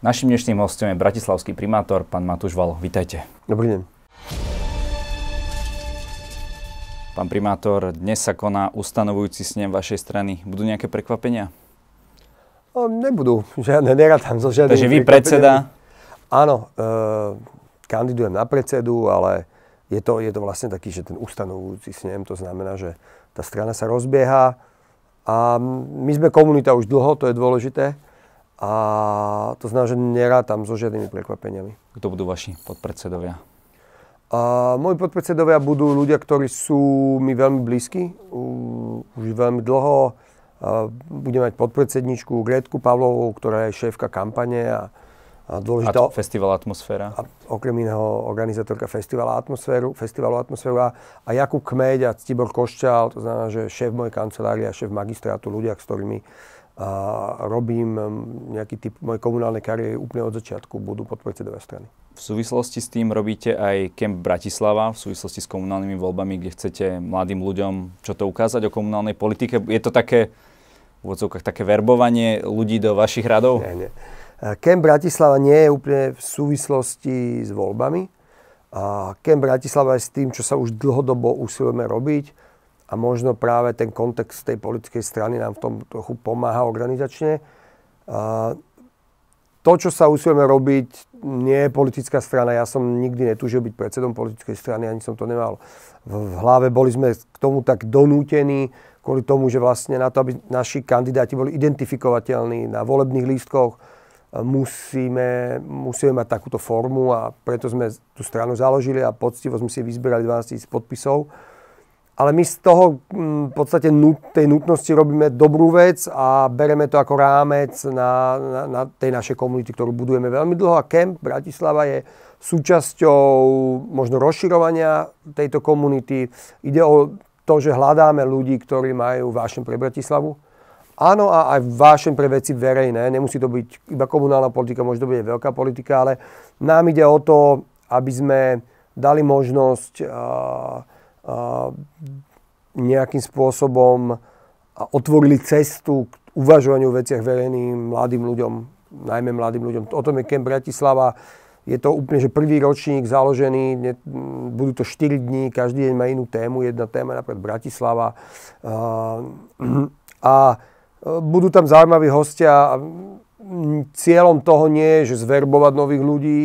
Našim dnešným hostom je bratislavský primátor, pán Matúš Val. Vítajte. Dobrý deň. Pán primátor, dnes sa koná ustanovujúci snem vašej strany. Budú nejaké prekvapenia? No, nebudú, žiadne, nerátam so žiadnym Takže vy predseda? Áno, e, kandidujem na predsedu, ale je to, je to vlastne taký, že ten ustanovujúci snem, to znamená, že tá strana sa rozbieha a my sme komunita už dlho, to je dôležité a to znamená, že nerátam so žiadnymi prekvapeniami. Kto budú vaši podpredsedovia? A moji podpredsedovia budú ľudia, ktorí sú mi veľmi blízki, už veľmi dlho. Budem mať podpredsedničku Gretku Pavlovou, ktorá je šéfka kampane a, a dôležitá... At- festival Atmosféra. A okrem iného organizátorka festivalu Atmosféru, festivalu Atmosféru a, a Jakub Kmeď a Tibor Koščal, to znamená, že šéf mojej kancelárie a šéf magistrátu, ľudia, s ktorými a robím nejaký typ mojej komunálnej kariéry úplne od začiatku, budú podpredsedové strany. V súvislosti s tým robíte aj Kemp Bratislava, v súvislosti s komunálnymi voľbami, kde chcete mladým ľuďom čo to ukázať o komunálnej politike. Je to také, v odzovkách, také verbovanie ľudí do vašich radov? Nie, nie. Kemp Bratislava nie je úplne v súvislosti s voľbami. A Kemp Bratislava je s tým, čo sa už dlhodobo usilujeme robiť a možno práve ten kontext tej politickej strany nám v tom trochu pomáha organizačne. A to, čo sa usilujeme robiť, nie je politická strana. Ja som nikdy netúžil byť predsedom politickej strany, ani som to nemal v hlave. Boli sme k tomu tak donútení, kvôli tomu, že vlastne na to, aby naši kandidáti boli identifikovateľní na volebných lístkoch, musíme, musíme mať takúto formu a preto sme tú stranu založili a poctivo sme si vyzberali 12 000 podpisov ale my z toho mm, v podstate tej nutnosti robíme dobrú vec a bereme to ako rámec na, na, na tej našej komunity, ktorú budujeme veľmi dlho a Camp Bratislava je súčasťou možno rozširovania tejto komunity. Ide o to, že hľadáme ľudí, ktorí majú vášen pre Bratislavu. Áno, a aj vášen pre veci verejné. Nemusí to byť iba komunálna politika, môže to byť veľká politika, ale nám ide o to, aby sme dali možnosť uh, nejakým spôsobom otvorili cestu k uvažovaniu o veciach verejným mladým ľuďom, najmä mladým ľuďom. O tom je Camp Bratislava. Je to úplne že prvý ročník založený, budú to 4 dní, každý deň má inú tému, jedna téma napríklad Bratislava. A budú tam zaujímaví hostia cieľom toho nie je, že zverbovať nových ľudí.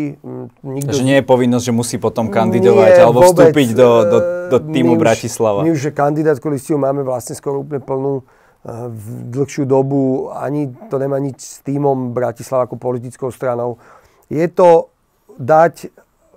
Nikto... Takže nie je povinnosť, že musí potom kandidovať nie, alebo vôbec, vstúpiť do, do, do týmu my Bratislava. my už, že kandidátku listiu máme vlastne skoro úplne plnú uh, v dlhšiu dobu. Ani to nemá nič s týmom Bratislava ako politickou stranou. Je to dať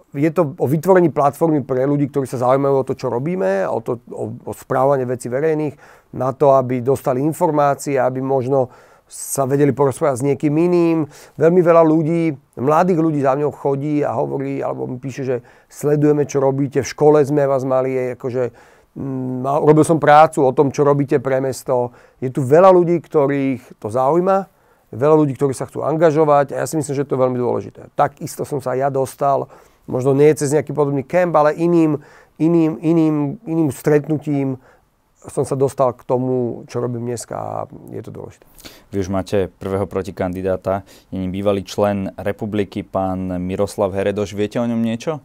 je to o vytvorení platformy pre ľudí, ktorí sa zaujímajú o to, čo robíme, o, to, o, o správanie veci verejných, na to, aby dostali informácie, aby možno sa vedeli porozprávať s niekým iným. Veľmi veľa ľudí, mladých ľudí za mňou chodí a hovorí, alebo mi píše, že sledujeme, čo robíte. V škole sme vás mali, akože mm, robil som prácu o tom, čo robíte pre mesto. Je tu veľa ľudí, ktorých to zaujíma, veľa ľudí, ktorí sa chcú angažovať a ja si myslím, že to je veľmi dôležité. Takisto som sa ja dostal, možno nie cez nejaký podobný kemp, ale iným, iným, iným, iným stretnutím som sa dostal k tomu, čo robím dneska a je to dôležité. Vy už máte prvého protikandidáta, je ním bývalý člen republiky, pán Miroslav Heredoš. Viete o ňom niečo?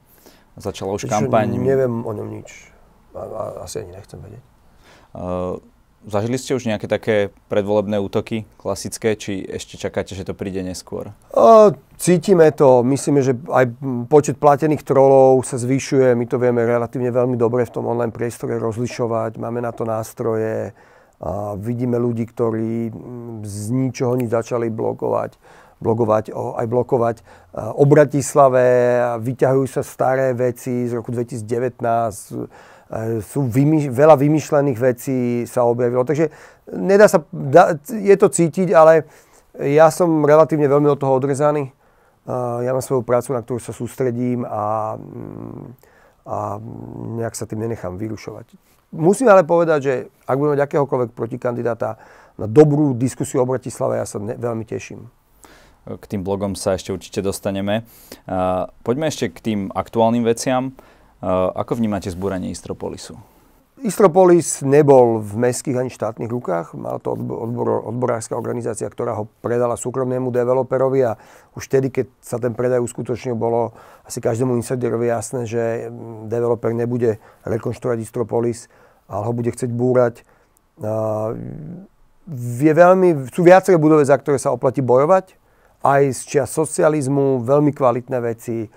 Začala už kampaň. Neviem o ňom nič. A, a, asi ani nechcem vedieť. Uh, Zažili ste už nejaké také predvolebné útoky, klasické, či ešte čakáte, že to príde neskôr? Cítime to. Myslíme, že aj počet platených trolov sa zvyšuje. My to vieme relatívne veľmi dobre v tom online priestore rozlišovať. Máme na to nástroje. A vidíme ľudí, ktorí z ničoho nič začali blokovať blogovať, aj blokovať o Bratislave, vyťahujú sa staré veci z roku 2019, sú vymýš- veľa vymýšľaných vecí sa objavilo. Takže nedá sa, da, je to cítiť, ale ja som relatívne veľmi od toho odrezaný. Ja mám svoju prácu, na ktorú sa sústredím a, mm, a nejak sa tým nenechám vyrušovať. Musím ale povedať, že ak budeme mať akéhokoľvek protikandidáta na dobrú diskusiu o Bratislave, ja sa ne, veľmi teším. K tým blogom sa ešte určite dostaneme. Poďme ešte k tým aktuálnym veciam. Ako vnímate zbúranie Istropolisu? Istropolis nebol v mestských ani štátnych rukách. Mal to odbor, odborárska organizácia, ktorá ho predala súkromnému developerovi a už vtedy, keď sa ten predaj uskutočnil, bolo asi každému insiderovi jasné, že mm, developer nebude rekonštruovať Istropolis, ale ho bude chcieť búrať. Je veľmi, sú viaceré budovy, za ktoré sa oplatí bojovať. Aj z čia socializmu, veľmi kvalitné veci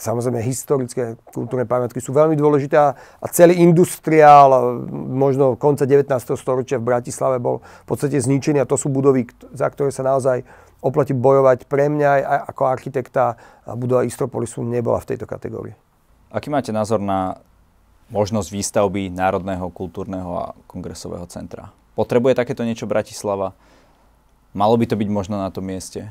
Samozrejme, historické kultúrne pamiatky sú veľmi dôležité a, celý industriál možno konca 19. storočia v Bratislave bol v podstate zničený a to sú budovy, za ktoré sa naozaj oplatí bojovať. Pre mňa aj ako architekta budova Istropolisu nebola v tejto kategórii. Aký máte názor na možnosť výstavby Národného kultúrneho a kongresového centra? Potrebuje takéto niečo Bratislava? Malo by to byť možno na tom mieste?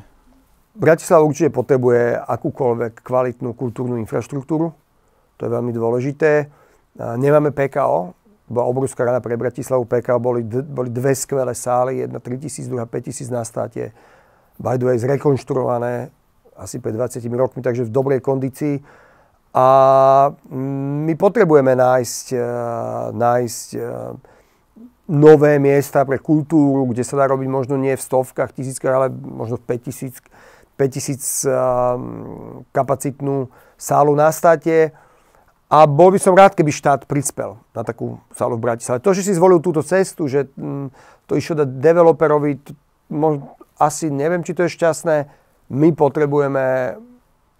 Bratislava určite potrebuje akúkoľvek kvalitnú kultúrnu infraštruktúru. To je veľmi dôležité. Nemáme PKO. Bola obrovská rada pre Bratislavu. PKO boli, boli dve skvelé sály. Jedna 3000, druhá 5000 na státe. By the way, zrekonštruované asi pred 20 rokmi, takže v dobrej kondícii. A my potrebujeme nájsť, e, nájsť e, nové miesta pre kultúru, kde sa dá robiť možno nie v stovkách, tisíckach, ale možno v 5000 5000 ehm, kapacitnú sálu na státe. A bol by som rád, keby štát prispel na takú sálu v Bratislave. To, že si zvolil túto cestu, že mm, to išlo dať developerovi, asi neviem, či to je šťastné. My potrebujeme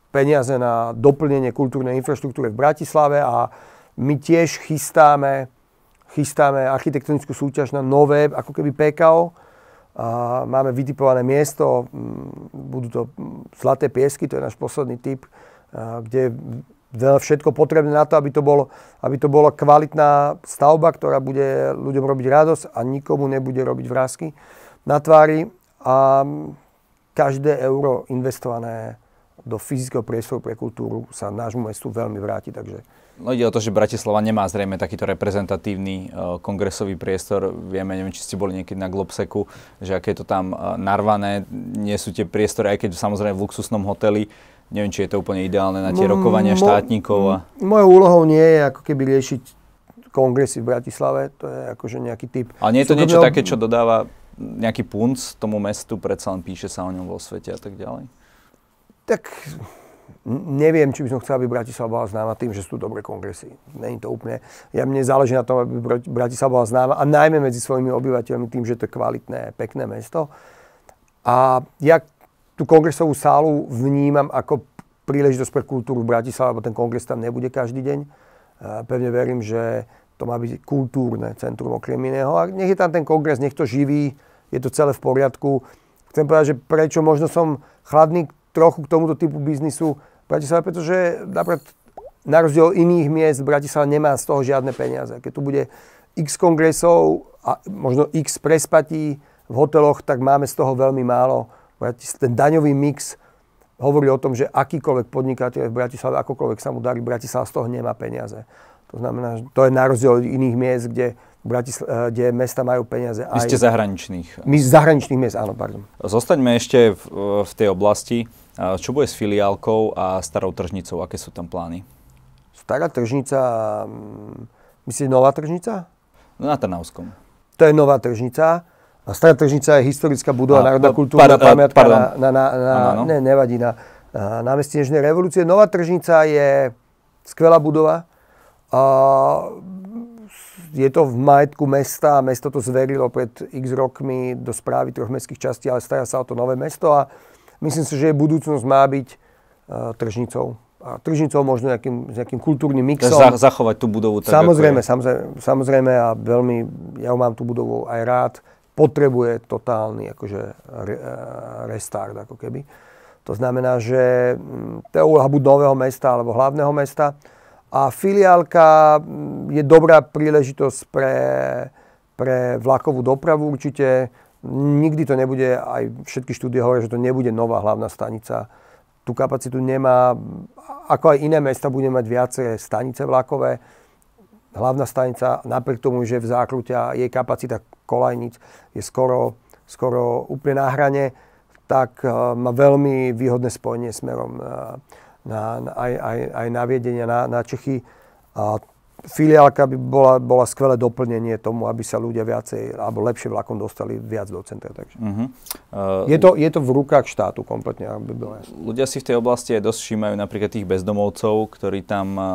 peniaze na doplnenie kultúrnej infraštruktúry v Bratislave a my tiež chystáme, chystáme architektonickú súťaž na nové, ako keby PKO, a máme vytipované miesto, budú to Zlaté piesky, to je náš posledný typ, kde je všetko potrebné na to, aby to, bolo, aby to bola kvalitná stavba, ktorá bude ľuďom robiť radosť a nikomu nebude robiť vrázky na tvári. A každé euro investované do fyzického priestoru pre kultúru sa nášmu mestu veľmi vráti. Takže No ide o to, že Bratislava nemá zrejme takýto reprezentatívny uh, kongresový priestor. Vieme, neviem, či ste boli niekedy na Globseku, že aké je to tam uh, narvané. Nie sú tie priestory, aj keď samozrejme v luxusnom hoteli. Neviem, či je to úplne ideálne na tie mo, rokovania štátnikov. A... Mojou úlohou nie je ako keby riešiť kongresy v Bratislave. To je akože nejaký typ. Ale nie je to niečo také, čo dodáva nejaký punc tomu mestu, predsa len píše sa o ňom vo svete a tak ďalej? Tak Neviem, či by som chcel, aby Bratislava bola známa tým, že sú dobré kongresy. Není to úplne. Ja mne záleží na tom, aby Bratislava bola známa a najmä medzi svojimi obyvateľmi tým, že to je kvalitné, pekné mesto. A ja tú kongresovú sálu vnímam ako príležitosť pre kultúru v Bratislave, lebo ten kongres tam nebude každý deň. Pevne verím, že to má byť kultúrne centrum okrem iného. A nech je tam ten kongres, nech to živí, je to celé v poriadku. Chcem povedať, že prečo možno som chladný trochu k tomuto typu biznisu, Bratislava, pretože napríklad na rozdiel iných miest Bratislava nemá z toho žiadne peniaze. Keď tu bude x kongresov a možno x prespatí v hoteloch, tak máme z toho veľmi málo. Ten daňový mix hovorí o tom, že akýkoľvek podnikateľ v Bratislave, akokoľvek sa mu darí, Bratislava z toho nemá peniaze. To znamená, že to je na rozdiel iných miest, kde, Bratisl- kde mesta majú peniaze. Vy ste zahraničných. My z zahraničných miest, áno, pardon. Zostaňme ešte v, v tej oblasti. Čo bude s filiálkou a starou tržnicou? Aké sú tam plány? Stará tržnica, mm, myslíte nová tržnica? No, na Trnavskom. To je nová tržnica. A stará tržnica je historická budova, národná kultúrna pamiatka na, na, na, na ne, nevadí, na, na námestí Nežnej revolúcie. Nová tržnica je skvelá budova. A je to v majetku mesta, mesto to zverilo pred x rokmi do správy troch mestských častí, ale stará sa o to nové mesto a Myslím si, že budúcnosť má byť uh, tržnicou. A tržnicou možno nejakým, nejakým kultúrnym mixom. Za, zachovať tú budovu tak, samozrejme, samozrejme, samozrejme a veľmi, ja mám tú budovu aj rád, potrebuje totálny akože re, e, restart ako keby. To znamená, že mm, to je úloha buď nového mesta alebo hlavného mesta. A filiálka mm, je dobrá príležitosť pre, pre vlakovú dopravu určite Nikdy to nebude, aj všetky štúdie hovoria, že to nebude nová hlavná stanica. Tú kapacitu nemá, ako aj iné mesta, bude mať viaceré stanice vlakové. Hlavná stanica, napriek tomu, že v zákrute jej kapacita kolajnic je skoro, skoro úplne na hrane, tak eh, má veľmi výhodné spojenie smerom na, aj, aj, aj na Viedenia, na, na Čechy. A filiálka by bola, bola skvelé doplnenie tomu, aby sa ľudia viacej alebo lepšie vlakom dostali viac do centra. Takže. Uh-huh. Uh, je, to, je to v rukách štátu kompletne, aby bolo jasné. Ľudia si v tej oblasti aj dosť všímajú napríklad tých bezdomovcov, ktorí tam uh,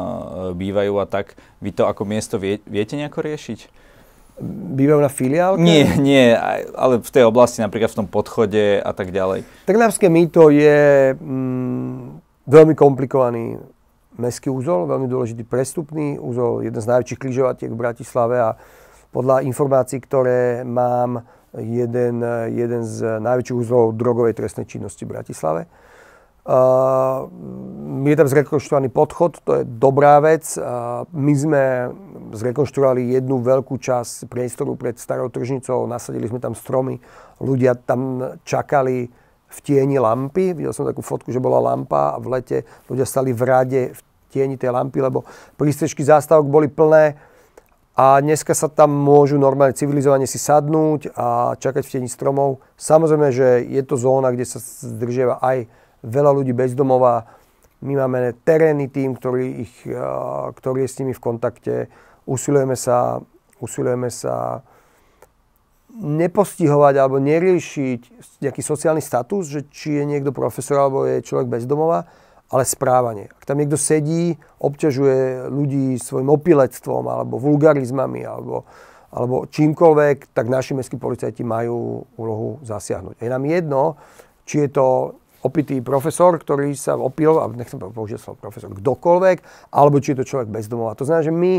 bývajú a tak. Vy to ako miesto vie, viete nejako riešiť? Bývajú na filiálke? Nie, nie, ale v tej oblasti, napríklad v tom podchode a tak ďalej. Trnavské mýto je mm, veľmi komplikovaný mestský úzol, veľmi dôležitý prestupný úzol, jeden z najväčších križovatiek v Bratislave a podľa informácií, ktoré mám, jeden, jeden z najväčších úzlov drogovej trestnej činnosti v Bratislave. Uh, je tam zrekonštruovaný podchod, to je dobrá vec. Uh, my sme zrekonštruovali jednu veľkú časť priestoru pred starou tržnicou, nasadili sme tam stromy, ľudia tam čakali v tieni lampy. Videl som takú fotku, že bola lampa a v lete ľudia stali v rade v tieni tej lampy, lebo prístrežky zástavok boli plné a dneska sa tam môžu normálne civilizovane si sadnúť a čakať v tieni stromov. Samozrejme, že je to zóna, kde sa zdržiava aj veľa ľudí bez domova. My máme terénny tým, ktorý, ich, ktorý je s nimi v kontakte. Usilujeme sa, usilujeme sa nepostihovať alebo neriešiť nejaký sociálny status, že či je niekto profesor alebo je človek bezdomova, ale správanie. Ak tam niekto sedí, obťažuje ľudí svojim opilectvom alebo vulgarizmami alebo, alebo čímkoľvek, tak naši mestskí policajti majú úlohu zasiahnuť. Je nám jedno, či je to opitý profesor, ktorý sa opil, a nechcem použiť slovo profesor, kdokoľvek, alebo či je to človek bezdomova. To znamená, že my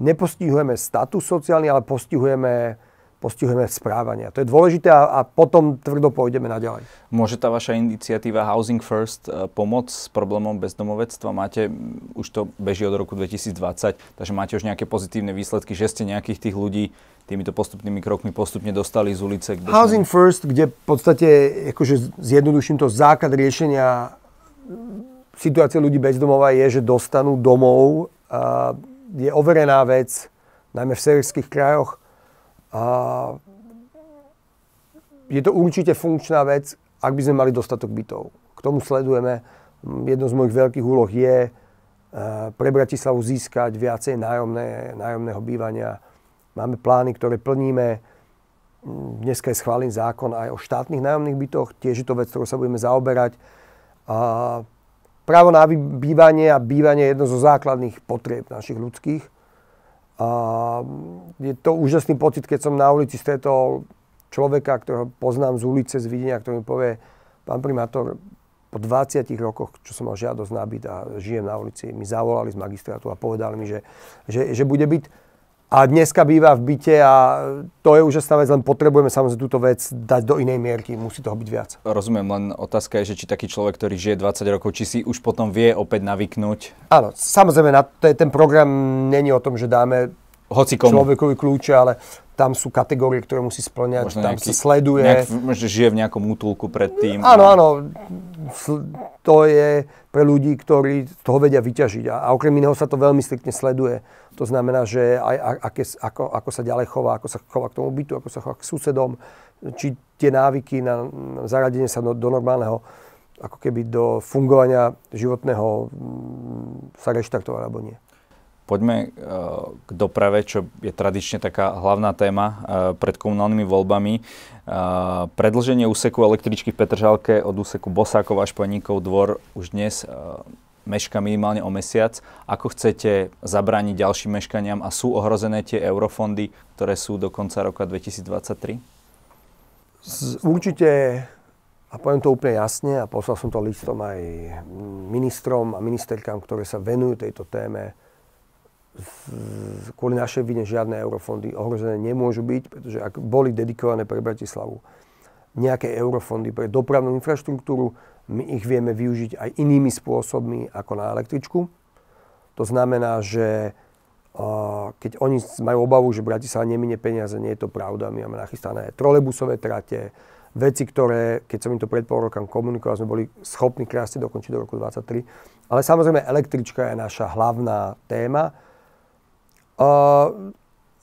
nepostihujeme status sociálny, ale postihujeme postihujeme správania. To je dôležité a, a potom tvrdo pôjdeme naďalej. Môže tá vaša iniciatíva Housing First e, pomôcť s problémom bezdomovectva? Máte, už to beží od roku 2020, takže máte už nejaké pozitívne výsledky, že ste nejakých tých ľudí týmito postupnými krokmi postupne dostali z ulice? Kde Housing sme... First, kde v podstate, akože zjednoduším to, základ riešenia situácie ľudí bezdomova je, že dostanú domov. Je overená vec, najmä v severských krajoch, a je to určite funkčná vec, ak by sme mali dostatok bytov. K tomu sledujeme. Jedno z mojich veľkých úloh je e, pre Bratislavu získať viacej nájomné, nájomného bývania. Máme plány, ktoré plníme. Dneska je schválený zákon aj o štátnych nájomných bytoch. Tiež je to vec, ktorou sa budeme zaoberať. A právo na bývanie a bývanie je jedno zo základných potrieb našich ľudských. A je to úžasný pocit, keď som na ulici stretol človeka, ktorého poznám z ulice, z videnia, ktorý mi povie, pán primátor, po 20 rokoch, čo som mal žiadosť na byt a žijem na ulici, mi zavolali z magistrátu a povedali mi, že, že, že bude byt a dneska býva v byte a to je úžasná vec, len potrebujeme samozrejme túto vec dať do inej mierky, musí toho byť viac. Rozumiem, len otázka je, že či taký človek, ktorý žije 20 rokov, či si už potom vie opäť navyknúť. Áno, samozrejme, na, to je, ten program není o tom, že dáme Hoci komu. človekovi kľúče, ale tam sú kategórie, ktoré musí splňať, možno tam nejaký, sa sleduje. Nejak, možno žije v nejakom útulku predtým. Áno, áno. To je pre ľudí, ktorí z toho vedia vyťažiť. A, a okrem iného sa to veľmi striktne sleduje. To znamená, že aj aké, ako, ako sa ďalej chová, ako sa chová k tomu bytu, ako sa chová k susedom, či tie návyky na zaradenie sa do, do normálneho ako keby do fungovania životného sa reštartovať alebo nie. Poďme eh, k doprave, čo je tradične taká hlavná téma eh, pred komunálnymi voľbami. Eh, predlženie úseku električky v Petržalke od úseku Bosákov až po dvor už dnes meška minimálne o mesiac. Ako chcete zabrániť ďalším meškaniam a sú ohrozené tie eurofondy, ktoré sú do konca roka 2023? Určite, a poviem to úplne jasne, a poslal som to listom aj ministrom a ministerkám, ktoré sa venujú tejto téme, kvôli našej vine žiadne eurofondy ohrozené nemôžu byť, pretože ak boli dedikované pre Bratislavu nejaké eurofondy pre dopravnú infraštruktúru, my ich vieme využiť aj inými spôsobmi ako na električku. To znamená, že keď oni majú obavu, že Bratislava neminie peniaze, nie je to pravda. My máme nachystané trolebusové trate, veci, ktoré, keď som im to pred pol rokom komunikoval, sme boli schopní krásne dokončiť do roku 2023. Ale samozrejme električka je naša hlavná téma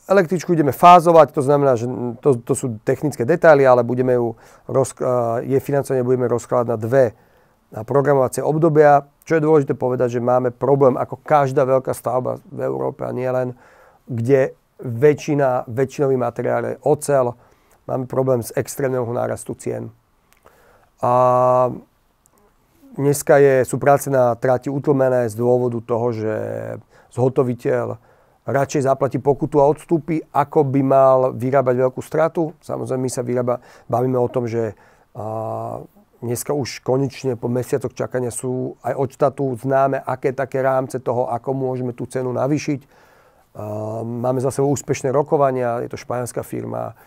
električku ideme fázovať, to znamená, že to, to sú technické detaily, ale budeme ju roz, je financovanie budeme rozkladať na dve programovacie obdobia. čo je dôležité povedať, že máme problém ako každá veľká stavba v Európe a nie len, kde väčšina, väčšinový materiál je ocel, máme problém s extrémneho nárastu cien. A dneska je, sú práce na trati utlmené z dôvodu toho, že zhotoviteľ radšej zaplatí pokutu a odstúpi, ako by mal vyrábať veľkú stratu. Samozrejme, my sa vyrába, bavíme o tom, že a, dneska už konečne po mesiacoch čakania sú aj od štátu známe, aké také rámce toho, ako môžeme tú cenu navýšiť. Máme za sebou úspešné rokovania, je to španielská firma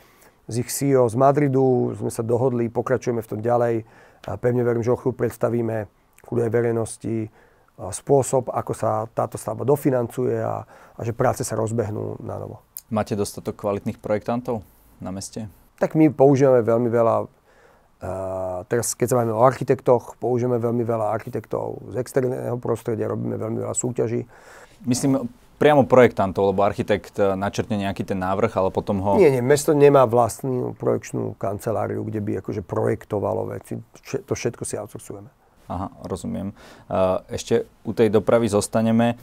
z ich CEO z Madridu, sme sa dohodli, pokračujeme v tom ďalej. A pevne verím, že o chvíľu predstavíme chudej verejnosti spôsob, ako sa táto stavba dofinancuje a, a že práce sa rozbehnú na novo. Máte dostatok kvalitných projektantov na meste? Tak my používame veľmi veľa Uh, teraz, keď sa bavíme o architektoch, použijeme veľmi veľa architektov z externého prostredia, robíme veľmi veľa súťaží. Myslím priamo projektantov, lebo architekt e, načrtne nejaký ten návrh, ale potom ho... Nie, nie, mesto nemá vlastnú projekčnú kanceláriu, kde by akože projektovalo veci. To všetko si outsourcujeme. Aha, rozumiem. Ešte u tej dopravy zostaneme.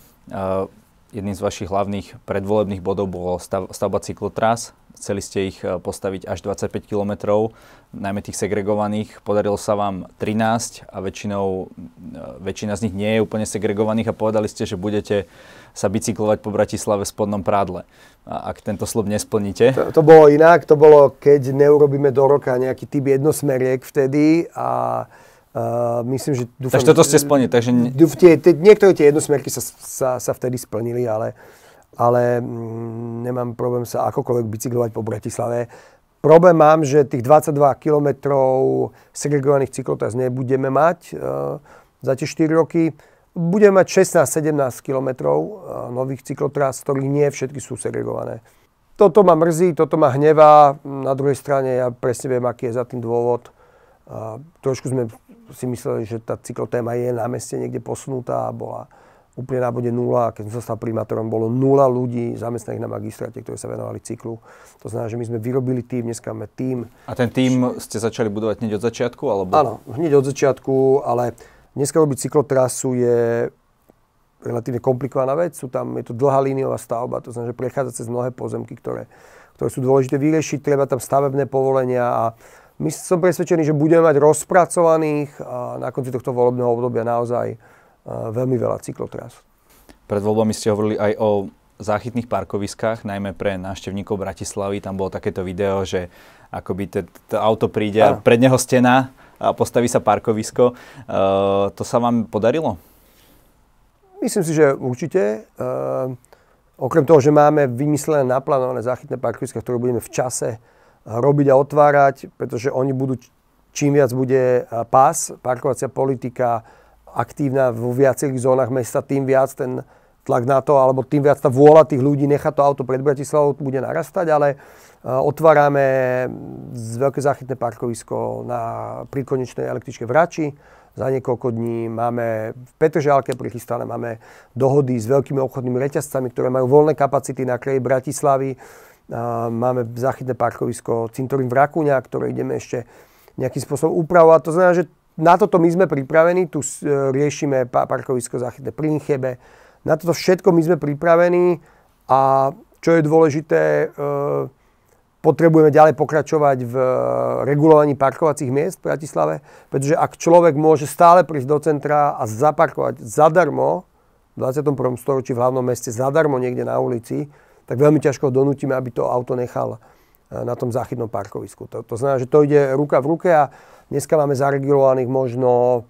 Jedným z vašich hlavných predvolebných bodov bolo stav, stavba cyklotras. Chceli ste ich e, postaviť až 25 km, najmä tých segregovaných. Podarilo sa vám 13 a väčšinou, e, väčšina z nich nie je úplne segregovaných a povedali ste, že budete sa bicyklovať po Bratislave v spodnom prádle. A ak tento slub nesplníte? To, to bolo inak, to bolo, keď neurobíme do roka nejaký typ jednosmeriek vtedy a Uh, myslím, že dúfam, takže toto ste splnili. Takže... Tie, tie, niektoré tie jednosmerky sa, sa, sa vtedy splnili, ale, ale mm, nemám problém sa akokoľvek bicyklovať po Bratislave. Problém mám, že tých 22 km segregovaných cyklotras nebudeme mať uh, za tie 4 roky. Budeme mať 16-17 km uh, nových cyklotras, ktorých nie všetky sú segregované. Toto ma mrzí, toto ma hnevá. Na druhej strane ja presne viem, aký je za tým dôvod. Uh, trošku sme si mysleli, že tá cyklotéma je na meste niekde posunutá a bola úplne na bode nula. Keď som sa stal primátorom, bolo nula ľudí zamestnaných na magistráte, ktorí sa venovali cyklu. To znamená, že my sme vyrobili tým, dneska máme tým. A ten tým ste začali budovať hneď od začiatku? Alebo... Áno, hneď od začiatku, ale dneska robiť cyklotrasu je relatívne komplikovaná vec. Sú tam, je to dlhá líniová stavba, to znamená, že prechádza cez mnohé pozemky, ktoré, ktoré sú dôležité vyriešiť. Treba tam stavebné povolenia a my som presvedčený, že budeme mať rozpracovaných a na konci tohto volebného obdobia naozaj veľmi veľa cyklotras. Pred voľbami ste hovorili aj o záchytných parkoviskách, najmä pre návštevníkov Bratislavy. Tam bolo takéto video, že akoby to auto príde a pred neho stena a postaví sa parkovisko. Uh, to sa vám podarilo? Myslím si, že určite. Uh, okrem toho, že máme vymyslené, naplánované záchytné parkoviska, ktoré budeme v čase robiť a otvárať, pretože oni budú, čím viac bude pás, parkovacia politika aktívna vo viacerých zónach mesta, tým viac ten tlak na to, alebo tým viac tá vôľa tých ľudí nechať to auto pred Bratislavou bude narastať, ale otvárame z veľké záchytné parkovisko na príkonečnej električke v Rači. Za niekoľko dní máme v Petržálke prichystané, máme dohody s veľkými obchodnými reťazcami, ktoré majú voľné kapacity na kraji Bratislavy máme záchytné parkovisko Cintorín v Rakúňa, ktoré ideme ešte nejakým spôsobom upravovať. To znamená, že na toto my sme pripravení, tu e, riešime parkovisko záchytné pri Inchebe. Na toto všetko my sme pripravení a čo je dôležité, e, potrebujeme ďalej pokračovať v e, regulovaní parkovacích miest v Bratislave, pretože ak človek môže stále prísť do centra a zaparkovať zadarmo, v 21. storočí v hlavnom meste zadarmo niekde na ulici, tak veľmi ťažko ho donútime, aby to auto nechal eh, na tom záchytnom parkovisku. To, to znamená, že to ide ruka v ruke a dneska máme zaregulovaných možno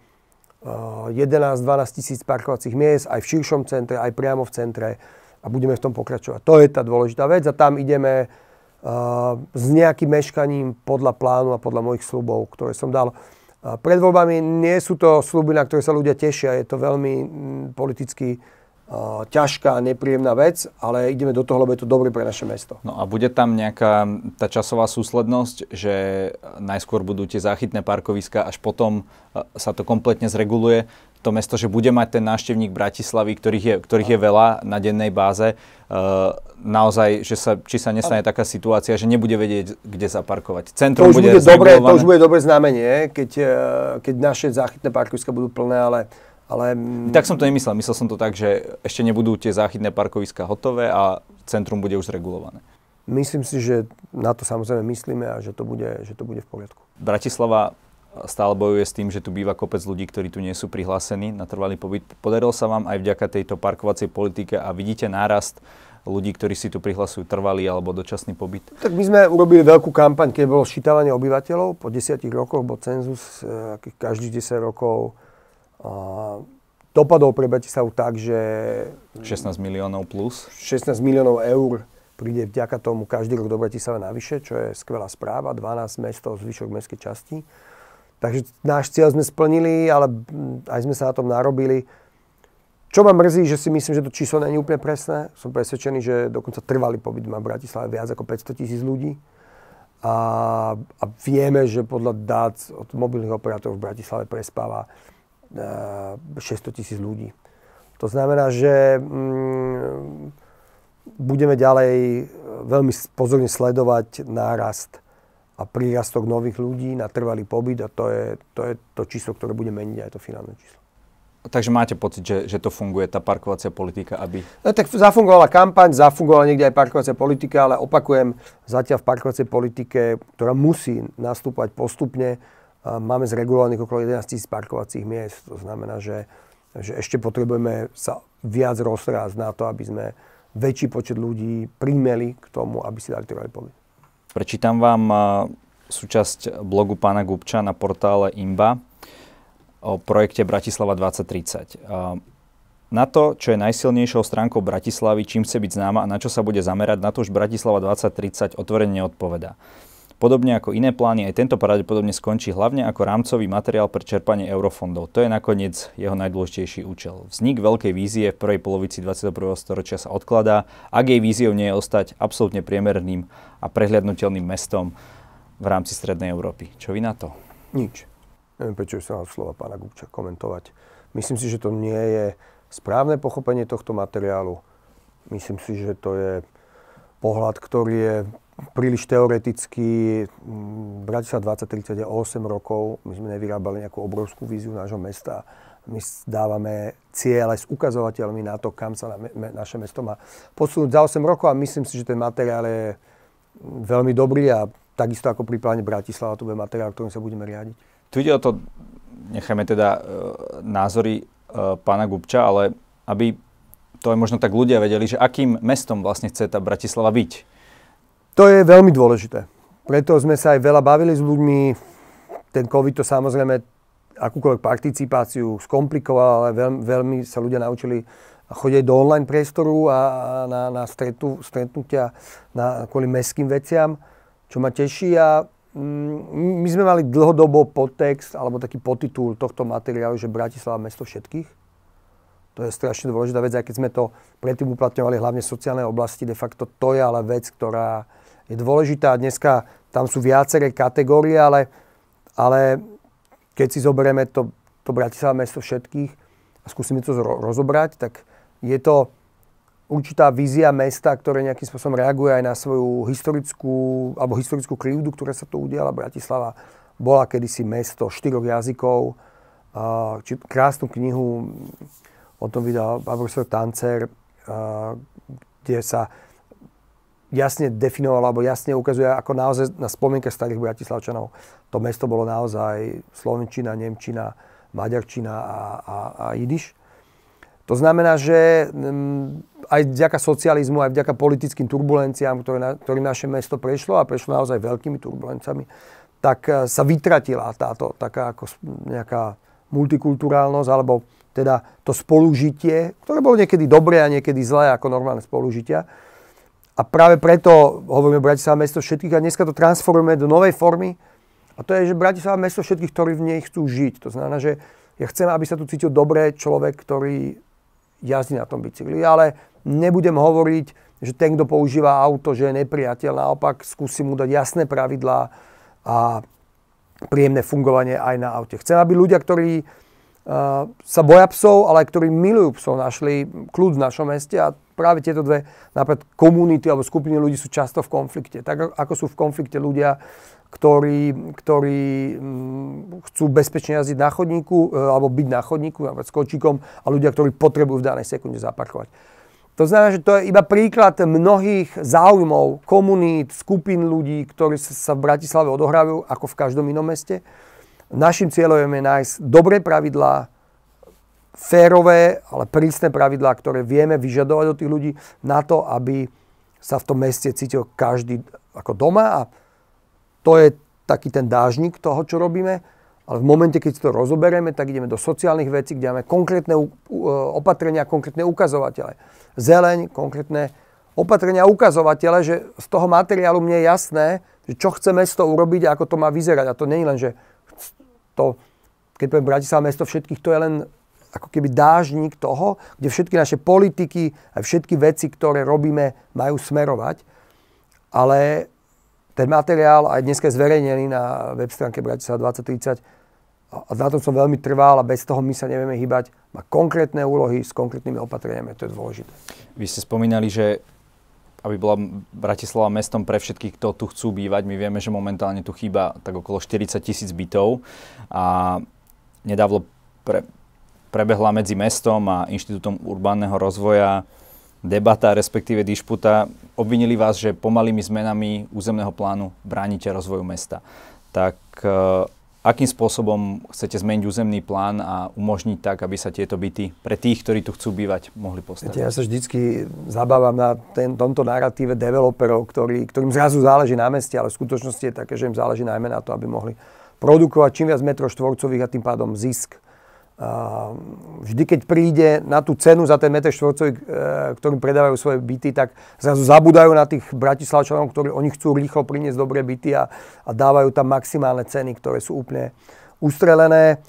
11-12 eh, tisíc parkovacích miest aj v širšom centre, aj priamo v centre a budeme v tom pokračovať. To je tá dôležitá vec a tam ideme uh, s nejakým meškaním podľa plánu a podľa mojich slubov, ktoré som dal. Pred voľbami nie sú to sluby, na ktoré sa ľudia tešia. Je to veľmi politicky ťažká, nepríjemná vec, ale ideme do toho, lebo je to dobre pre naše mesto. No a bude tam nejaká tá časová súslednosť, že najskôr budú tie záchytné parkoviska, až potom sa to kompletne zreguluje to mesto, že bude mať ten návštevník Bratislavy, ktorých je, ktorých je veľa na dennej báze, uh, naozaj, že sa, či sa nestane taká situácia, že nebude vedieť, kde zaparkovať. Centrum to už bude, bude dobre, To už bude dobre znamenie, keď, keď naše záchytné parkoviska budú plné, ale Ale... Tak som to nemyslel. Myslel som to tak, že ešte nebudú tie záchytné parkoviska hotové a centrum bude už zregulované. Myslím si, že na to samozrejme myslíme a že to bude, že to bude v poriadku. Bratislava stále bojuje s tým, že tu býva kopec ľudí, ktorí tu nie sú prihlásení na trvalý pobyt. Podarilo sa vám aj vďaka tejto parkovacej politike a vidíte nárast ľudí, ktorí si tu prihlasujú trvalý alebo dočasný pobyt? Tak my sme urobili veľkú kampaň, keď bolo ščítavanie obyvateľov. Po desiatich rokoch bol cenzus e, každých 10 rokov. Dopadol pre Bratislavu tak, že... 16 miliónov plus? 16 miliónov eur príde vďaka tomu každý rok do Bratislava navyše, čo je skvelá správa. 12 mestov, zvyšok mestskej časti. Takže náš cieľ sme splnili, ale aj sme sa na tom narobili. Čo ma mrzí, že si myslím, že to číslo není úplne presné. Som presvedčený, že dokonca trvalý pobyt má v Bratislave viac ako 500 tisíc ľudí. A, a vieme, že podľa dát od mobilných operátorov v Bratislave prespáva 600 e, tisíc ľudí. To znamená, že mm, budeme ďalej veľmi pozorne sledovať nárast a prírastok nových ľudí na trvalý pobyt a to je to, je to číslo, ktoré bude meniť aj to finálne číslo. Takže máte pocit, že, že to funguje, tá parkovacia politika, aby... No, tak zafungovala kampaň, zafungovala niekde aj parkovacia politika, ale opakujem, zatiaľ v parkovacej politike, ktorá musí nastúpať postupne, máme zregulovaných okolo 11 tisíc parkovacích miest. To znamená, že, že ešte potrebujeme sa viac rozrásť na to, aby sme väčší počet ľudí príjmeli k tomu, aby si dali trvalý pobyt. Prečítam vám súčasť blogu pána Gubča na portále IMBA o projekte Bratislava 2030. Na to, čo je najsilnejšou stránkou Bratislavy, čím chce byť známa a na čo sa bude zamerať, na to už Bratislava 2030 otvorene neodpoveda. Podobne ako iné plány, aj tento pravdepodobne skončí hlavne ako rámcový materiál pre čerpanie eurofondov. To je nakoniec jeho najdôležitejší účel. Vznik veľkej vízie v prvej polovici 21. storočia sa odkladá, ak jej víziou nie je ostať absolútne priemerným a prehľadnutelným mestom v rámci Strednej Európy. Čo vy na to? Nič. Neviem, prečo sa slova pána Gubča komentovať. Myslím si, že to nie je správne pochopenie tohto materiálu. Myslím si, že to je pohľad, ktorý je príliš teoreticky. Mm, Bratislava 2030 je 8 rokov. My sme nevyrábali nejakú obrovskú víziu nášho mesta. My dávame cieľ aj s ukazovateľmi na to, kam sa na, me, naše mesto má posunúť za 8 rokov a myslím si, že ten materiál je veľmi dobrý a takisto ako pri pláne Bratislava to bude materiál, ktorým sa budeme riadiť. Tu ide o to, nechajme teda e, názory e, pána Gubča, ale aby to aj možno tak ľudia vedeli, že akým mestom vlastne chce tá Bratislava byť to je veľmi dôležité. Preto sme sa aj veľa bavili s ľuďmi. Ten COVID to samozrejme akúkoľvek participáciu skomplikoval, ale veľmi, veľmi sa ľudia naučili chodiť do online priestoru a na, na stretu, stretnutia na, kvôli mestským veciam, čo ma teší. A mm, my sme mali dlhodobo podtext alebo taký podtitul tohto materiálu, že Bratislava mesto všetkých. To je strašne dôležitá vec, aj keď sme to predtým uplatňovali hlavne v sociálnej oblasti, de facto to je ale vec, ktorá je dôležitá. Dneska tam sú viaceré kategórie, ale, ale keď si zoberieme to, to Bratislava mesto všetkých a skúsime to rozobrať, tak je to určitá vízia mesta, ktoré nejakým spôsobom reaguje aj na svoju historickú, alebo historickú krivdu, ktorá sa tu udiala. Bratislava bola kedysi mesto štyroch jazykov, či krásnu knihu o tom vydal profesor Tancer, kde sa jasne definovalo, alebo jasne ukazuje, ako naozaj na spomienke starých Bratislavčanov to mesto bolo naozaj Slovenčina, Nemčina, Maďarčina a, a, a Jidiš. To znamená, že mm, aj vďaka socializmu, aj vďaka politickým turbulenciám, ktoré na, ktoré naše mesto prešlo a prešlo naozaj veľkými turbulenciami, tak e, sa vytratila táto taká ako nejaká multikulturálnosť, alebo teda to spolužitie, ktoré bolo niekedy dobré a niekedy zlé ako normálne spolužitia a práve preto hovoríme Bratislava mesto všetkých a dneska to transformujeme do novej formy. A to je, že Bratislava mesto všetkých, ktorí v nej chcú žiť. To znamená, že ja chcem, aby sa tu cítil dobre človek, ktorý jazdí na tom bicykli. Ale nebudem hovoriť, že ten, kto používa auto, že je nepriateľ. Naopak skúsim mu dať jasné pravidlá a príjemné fungovanie aj na aute. Chcem, aby ľudia, ktorí uh, sa boja psov, ale ktorí milujú psov, našli kľud v našom meste a práve tieto dve napríklad komunity alebo skupiny ľudí sú často v konflikte. Tak ako sú v konflikte ľudia, ktorí, ktorí mm, chcú bezpečne jazdiť na chodníku e, alebo byť na chodníku napríklad s kočíkom a ľudia, ktorí potrebujú v danej sekunde zaparkovať. To znamená, že to je iba príklad mnohých záujmov, komunít, skupín ľudí, ktorí sa v Bratislave odohrávajú ako v každom inom meste. Našim cieľom je nájsť dobré pravidlá, férové, ale prísne pravidlá, ktoré vieme vyžadovať od tých ľudí na to, aby sa v tom meste cítil každý ako doma a to je taký ten dážnik toho, čo robíme. Ale v momente, keď si to rozoberieme, tak ideme do sociálnych vecí, kde máme konkrétne opatrenia, konkrétne ukazovatele zeleň, konkrétne opatrenia a ukazovatele, že z toho materiálu mne je jasné, že čo chce mesto urobiť a ako to má vyzerať. A to nie je len, že to, keď poviem Bratislava mesto všetkých, to je len ako keby dážnik toho, kde všetky naše politiky a všetky veci, ktoré robíme, majú smerovať. Ale ten materiál aj dnes je zverejnený na web stránke Bratislava 2030 a na tom som veľmi trval a bez toho my sa nevieme hýbať. Má konkrétne úlohy s konkrétnymi opatreniami, to je dôležité. Vy ste spomínali, že aby bola Bratislava mestom pre všetkých, kto tu chcú bývať. My vieme, že momentálne tu chýba tak okolo 40 tisíc bytov a nedávno pre, prebehla medzi mestom a Inštitútom urbánneho rozvoja debata, respektíve dišputa. Obvinili vás, že pomalými zmenami územného plánu bránite rozvoju mesta. Tak Akým spôsobom chcete zmeniť územný plán a umožniť tak, aby sa tieto byty pre tých, ktorí tu chcú bývať, mohli postaviť? Ja sa vždycky zabávam na ten, tomto narratíve developerov, ktorý, ktorým zrazu záleží na meste, ale v skutočnosti je také, že im záleží najmä na to, aby mohli produkovať čím viac metrov štvorcových a tým pádom zisk vždy, keď príde na tú cenu za ten meter štvorcový, e, ktorým predávajú svoje byty, tak zrazu zabudajú na tých bratislavčanov, ktorí oni chcú rýchlo priniesť dobré byty a, a dávajú tam maximálne ceny, ktoré sú úplne ustrelené.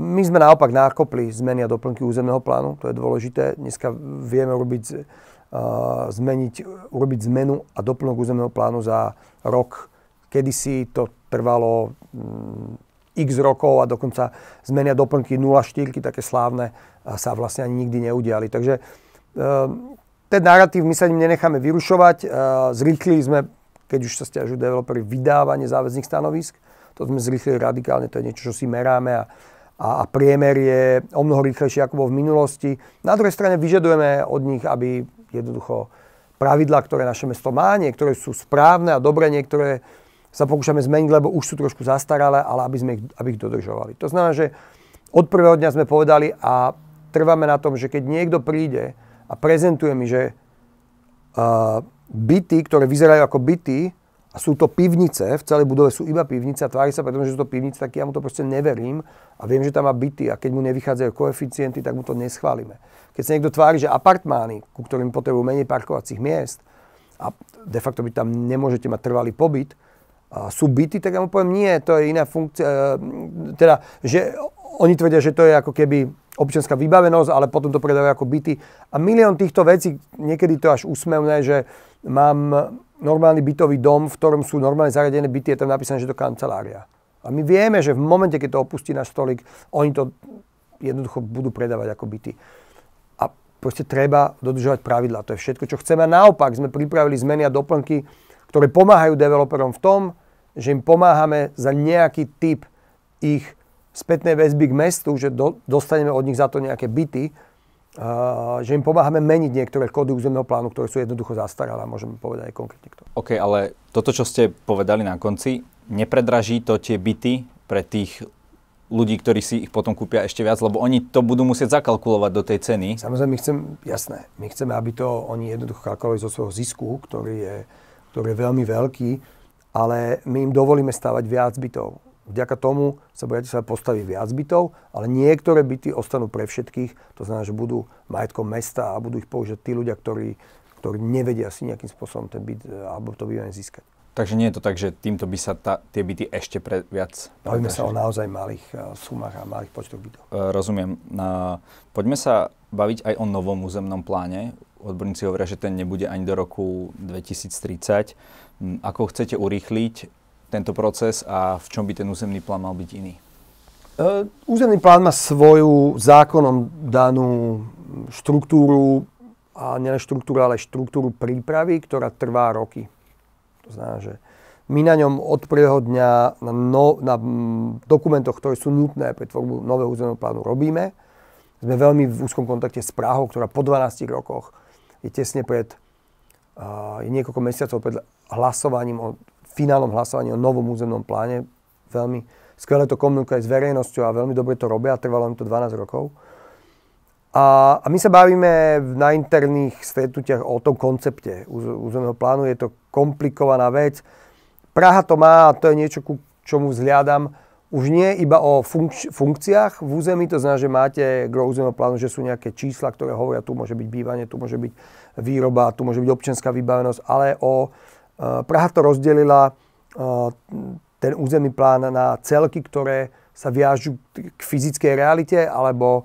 My sme naopak nákopli zmeny a doplnky územného plánu, to je dôležité. Dneska vieme urobiť, zmeniť, urobiť zmenu a doplnok územného plánu za rok. Kedysi to trvalo mm, x rokov a dokonca zmenia doplnky 0,4, také slávne, sa vlastne ani nikdy neudiali. Takže ehm, ten narratív my sa ním nenecháme vyrušovať. Ehm, zrýchlili sme, keď už sa stiažujú developeri, vydávanie záväzných stanovisk. To sme zrýchlili radikálne, to je niečo, čo si meráme a, a, a priemer je o mnoho rýchlejší, ako bol v minulosti. Na druhej strane vyžadujeme od nich, aby jednoducho pravidlá, ktoré naše mesto má, niektoré sú správne a dobré, niektoré sa pokúšame zmeniť, lebo už sú trošku zastaralé, ale aby sme ich, aby ich dodržovali. To znamená, že od prvého dňa sme povedali a trváme na tom, že keď niekto príde a prezentuje mi, že uh, byty, ktoré vyzerajú ako byty, a sú to pivnice, v celej budove sú iba pivnice a tvári sa, pretože sú to pivnice, tak ja mu to proste neverím a viem, že tam má byty a keď mu nevychádzajú koeficienty, tak mu to neschválime. Keď sa niekto tvári, že apartmány, ku ktorým potrebujú menej parkovacích miest a de facto by tam nemôžete mať trvalý pobyt, sú byty, tak ja mu poviem, nie, to je iná funkcia. E, teda, že oni tvrdia, že to je ako keby občianská vybavenosť, ale potom to predávajú ako byty. A milión týchto vecí, niekedy to až úsmevné, že mám normálny bytový dom, v ktorom sú normálne zariadené byty, je tam napísané, že to kancelária. A my vieme, že v momente, keď to opustí náš stolik, oni to jednoducho budú predávať ako byty. A proste treba dodržovať pravidla. To je všetko, čo chceme. Naopak sme pripravili zmeny a doplnky, ktoré pomáhajú developerom v tom, že im pomáhame za nejaký typ ich spätnej väzby k mestu, že do, dostaneme od nich za to nejaké byty, uh, že im pomáhame meniť niektoré kódy územného plánu, ktoré sú jednoducho zastaralé, môžeme povedať aj konkrétne kto. OK, ale toto, čo ste povedali na konci, nepredraží to tie byty pre tých ľudí, ktorí si ich potom kúpia ešte viac, lebo oni to budú musieť zakalkulovať do tej ceny. Samozrejme, my chceme, jasné, my chceme, aby to oni jednoducho kalkulovali zo svojho zisku, ktorý je ktorý je veľmi veľký, ale my im dovolíme stavať viac bytov. Vďaka tomu sa sa postaví viac bytov, ale niektoré byty ostanú pre všetkých. To znamená, že budú majetkom mesta a budú ich použiť tí ľudia, ktorí, ktorí nevedia si nejakým spôsobom ten byt e, alebo to bývanie získať. Takže nie je to tak, že týmto by sa ta, tie byty ešte pre viac... Bavíme sa o naozaj malých uh, sumách a malých počtoch bytov. Uh, rozumiem. Uh, poďme sa baviť aj o novom územnom pláne odborníci hovoria, že ten nebude ani do roku 2030. Ako chcete urýchliť tento proces a v čom by ten územný plán mal byť iný? Uh, územný plán má svoju zákonom danú štruktúru a nielen štruktúru, ale štruktúru prípravy, ktorá trvá roky. To znamená, že my na ňom od prvého dňa na, no, na dokumentoch, ktoré sú nutné pre tvorbu nového územného plánu, robíme. Sme veľmi v úzkom kontakte s Prahou, ktorá po 12 rokoch je tesne pred, je niekoľko mesiacov pred hlasovaním o finálnom hlasovaní o novom územnom pláne. Veľmi skvelé to komunikuje s verejnosťou a veľmi dobre to robia. Trvalo im to 12 rokov. A, a my sa bavíme na interných stretnutiach o tom koncepte územného plánu. Je to komplikovaná vec. Praha to má a to je niečo, ku čomu vzhliadam. Už nie iba o funk- funkciách v území, to znamená, že máte k územného plánu, že sú nejaké čísla, ktoré hovoria, tu môže byť bývanie, tu môže byť výroba, tu môže byť občianská vybavenosť, ale o, uh, Praha to rozdelila uh, ten územný plán na celky, ktoré sa viažú k fyzickej realite alebo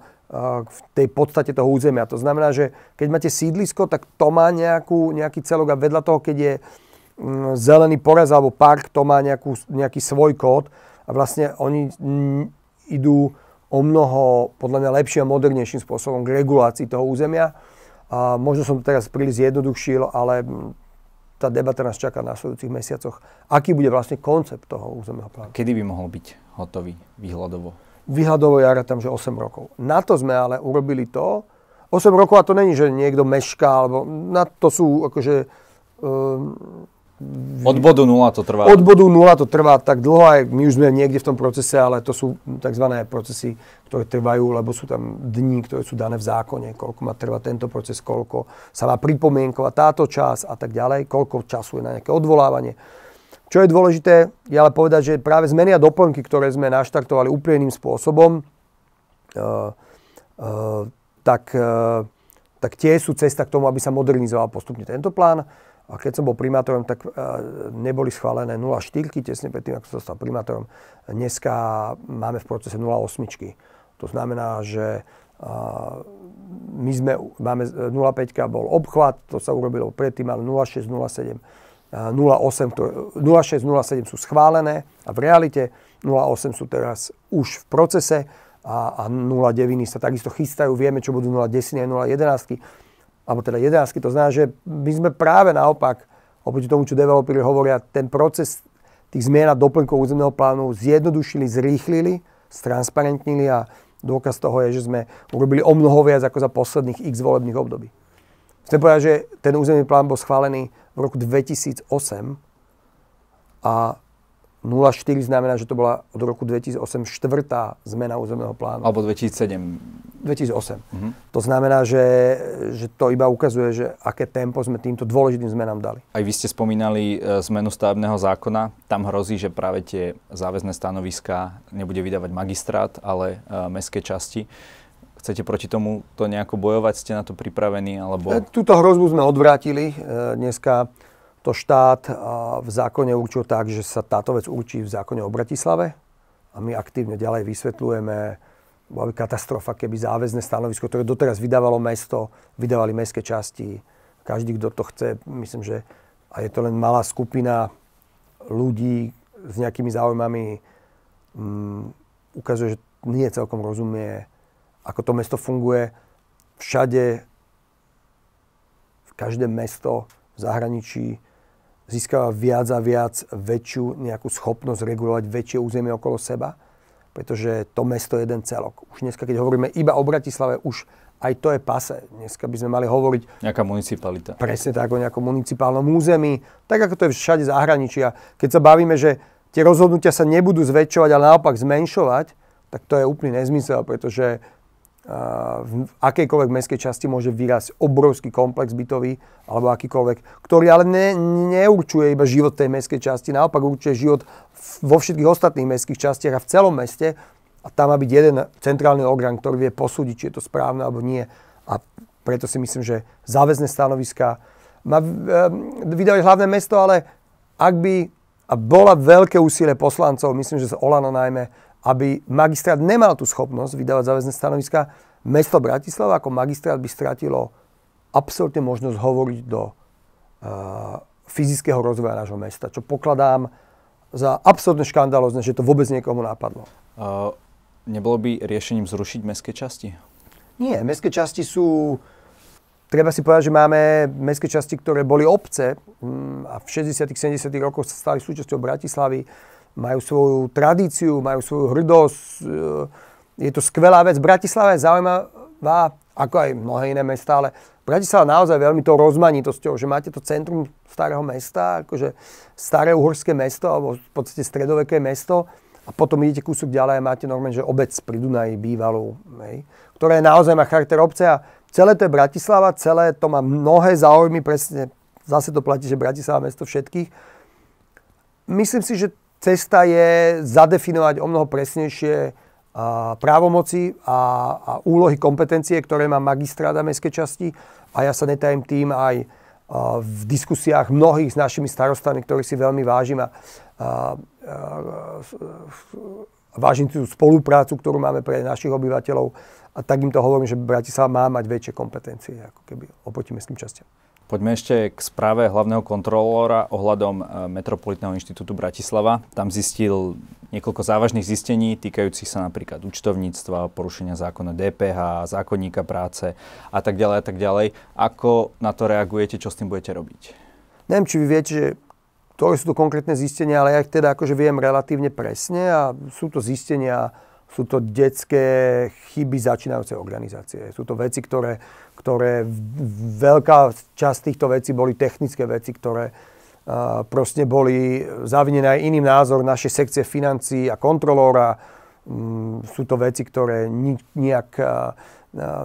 v tej podstate toho územia. To znamená, že keď máte sídlisko, tak to má nejakú, nejaký celok a vedľa toho, keď je mm, zelený porez alebo park, to má nejakú, nejaký svoj kód a vlastne oni idú o mnoho, podľa mňa, lepším a modernejším spôsobom k regulácii toho územia. A možno som to teraz príliš zjednodušil, ale tá debata nás čaká na nasledujúcich mesiacoch. Aký bude vlastne koncept toho územného plánu? Kedy by mohol byť hotový výhľadovo? vyhľadovo ja tam, že 8 rokov. Na to sme ale urobili to, 8 rokov a to není, že niekto mešká, alebo na to sú akože... Um, od bodu 0 to trvá. Od bodu 0 to trvá tak dlho, aj my už sme niekde v tom procese, ale to sú tzv. procesy, ktoré trvajú, lebo sú tam dní, ktoré sú dané v zákone, koľko má trvať tento proces, koľko sa má pripomienkovať táto čas a tak ďalej, koľko času je na nejaké odvolávanie. Čo je dôležité, je ale povedať, že práve zmeny a doplnky, ktoré sme naštartovali úplným spôsobom, uh, uh, tak, uh, tak tie sú cesta k tomu, aby sa modernizoval postupne tento plán. A keď som bol primátorom, tak neboli schválené 0,4, tesne predtým, ako som stal primátorom. Dneska máme v procese 0,8. To znamená, že my sme, máme 0,5 bol obchvat, to sa urobilo predtým, ale 0,6, 0,7 06, 07 sú schválené a v realite 08 sú teraz už v procese a, a 09 sa takisto chystajú. Vieme, čo budú 010 a 011, alebo teda 11. To znamená, že my sme práve naopak, oproti tomu, čo developeri hovoria, ten proces tých zmien a doplnkov územného plánu zjednodušili, zrýchlili, stransparentnili a dôkaz toho je, že sme urobili o mnoho viac ako za posledných x volebných období. Chcem povedať, že ten územný plán bol schválený v roku 2008 a 04 znamená, že to bola od roku 2008 štvrtá zmena územného plánu. Alebo 2007. 2008. Uh-huh. To znamená, že, že to iba ukazuje, že aké tempo sme týmto dôležitým zmenám dali. Aj vy ste spomínali e, zmenu stavebného zákona. Tam hrozí, že práve tie záväzné stanoviská nebude vydávať magistrát, ale e, mestské časti. Chcete proti tomu to nejako bojovať? Ste na to pripravení? Alebo... E, túto hrozbu sme odvrátili. Dneska to štát v zákone určil tak, že sa táto vec určí v zákone o Bratislave a my aktívne ďalej vysvetľujeme, bola by katastrofa, keby záväzne stanovisko, ktoré doteraz vydávalo mesto, vydávali mestské časti. Každý, kto to chce, myslím, že a je to len malá skupina ľudí s nejakými záujmami, um, ukazuje, že nie celkom rozumie ako to mesto funguje všade, v každé mesto v zahraničí získava viac a viac väčšiu nejakú schopnosť regulovať väčšie územie okolo seba, pretože to mesto je jeden celok. Už dneska, keď hovoríme iba o Bratislave, už aj to je pase. Dneska by sme mali hovoriť... Nejaká municipalita. Presne tak, o nejakom municipálnom území, tak ako to je všade zahraničia. Keď sa bavíme, že tie rozhodnutia sa nebudú zväčšovať, ale naopak zmenšovať, tak to je úplný nezmysel, pretože v akejkoľvek mestskej časti môže vyrásť obrovský komplex bytový alebo akýkoľvek, ktorý ale ne, neurčuje iba život tej mestskej časti, naopak určuje život vo všetkých ostatných mestských častiach a v celom meste a tam má byť jeden centrálny orgán, ktorý vie posúdiť, či je to správne alebo nie. A preto si myslím, že záväzné stanoviska má vydávať hlavné mesto, ale ak by a bola veľké úsilie poslancov, myslím, že z Olano najmä, aby magistrát nemal tú schopnosť vydávať záväzné stanoviska, mesto Bratislava ako magistrát by stratilo absolútne možnosť hovoriť do uh, fyzického rozvoja nášho mesta, čo pokladám za absolútne škandalozne, že to vôbec niekomu napadlo. Uh, nebolo by riešením zrušiť mestské časti? Nie, mestské časti sú treba si povedať, že máme mestské časti, ktoré boli obce mm, a v 60 70 rokoch sa stali súčasťou Bratislavy, majú svoju tradíciu, majú svoju hrdosť. Je to skvelá vec. Bratislava je zaujímavá, ako aj mnohé iné mesta, ale Bratislava naozaj veľmi to rozmanitosťou, že máte to centrum starého mesta, akože staré uhorské mesto, alebo v podstate stredoveké mesto, a potom idete kúsok ďalej a máte normálne, že obec pri Dunaji bývalú, hej, ktorá naozaj má charakter obce a celé to je Bratislava, celé to má mnohé záujmy, presne, zase to platí, že Bratislava mesto všetkých. Myslím si, že cesta je zadefinovať o mnoho presnejšie právomoci a, a úlohy, kompetencie, ktoré má magistrát a mestské časti. A ja sa netajím tým aj v diskusiách mnohých s našimi starostami, ktorých si veľmi vážim a, a, a, a vážim tú spoluprácu, ktorú máme pre našich obyvateľov a tak im to hovorím, že Bratislava má mať väčšie kompetencie ako keby oproti mestským častiam. Poďme ešte k správe hlavného kontrolóra ohľadom e, Metropolitného inštitútu Bratislava. Tam zistil niekoľko závažných zistení týkajúcich sa napríklad účtovníctva, porušenia zákona DPH, zákonníka práce a tak ďalej a tak ďalej. Ako na to reagujete, čo s tým budete robiť? Neviem, či vy viete, že ktoré sú to konkrétne zistenia, ale ja ich teda akože viem relatívne presne a sú to zistenia sú to detské chyby začínajúcej organizácie. Sú to veci, ktoré, ktoré veľká časť týchto vecí boli technické veci, ktoré uh, proste boli zavinené aj iným názor našej sekcie financií a kontrolóra. Um, sú to veci, ktoré ni, nejak uh,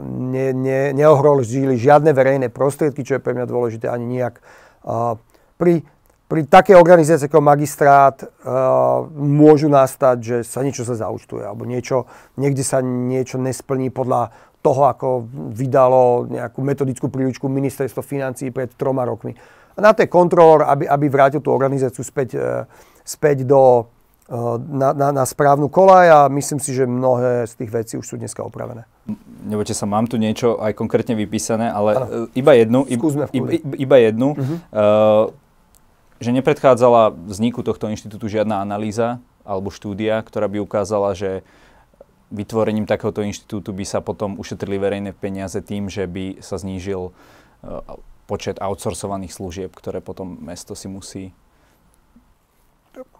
ne, ne, neohrozili žiadne verejné prostriedky, čo je pre mňa dôležité, ani nejak. Uh, pri pri takej organizácii ako magistrát uh, môžu nastať, že sa niečo sa zaučtuje, alebo niečo, niekde sa niečo nesplní podľa toho, ako vydalo nejakú metodickú príručku ministerstvo financí pred troma rokmi. A na to je kontrolor, aby, aby vrátil tú organizáciu späť, uh, späť do, uh, na, na, na správnu kolaj a myslím si, že mnohé z tých vecí už sú dneska opravené. Nebojte sa, mám tu niečo aj konkrétne vypísané, ale ano. iba jednu. Iba, iba, iba jednu. Uh-huh. Že nepredchádzala vzniku tohto inštitútu žiadna analýza alebo štúdia, ktorá by ukázala, že vytvorením takéhoto inštitútu by sa potom ušetrili verejné peniaze tým, že by sa znížil uh, počet outsourcovaných služieb, ktoré potom mesto si musí...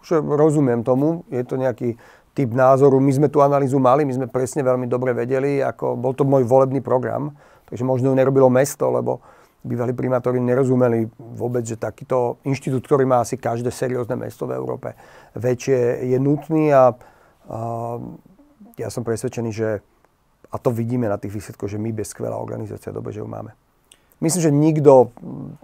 Rozumiem tomu, je to nejaký typ názoru. My sme tú analýzu mali, my sme presne veľmi dobre vedeli, ako bol to môj volebný program, takže možno ju nerobilo mesto, lebo bývalí primátori nerozumeli vôbec, že takýto inštitút, ktorý má asi každé seriózne mesto v Európe, väčšie je nutný a, a ja som presvedčený, že a to vidíme na tých výsledkoch, že my bez skvelá organizácia, dobre, že ju máme. Myslím, že nikto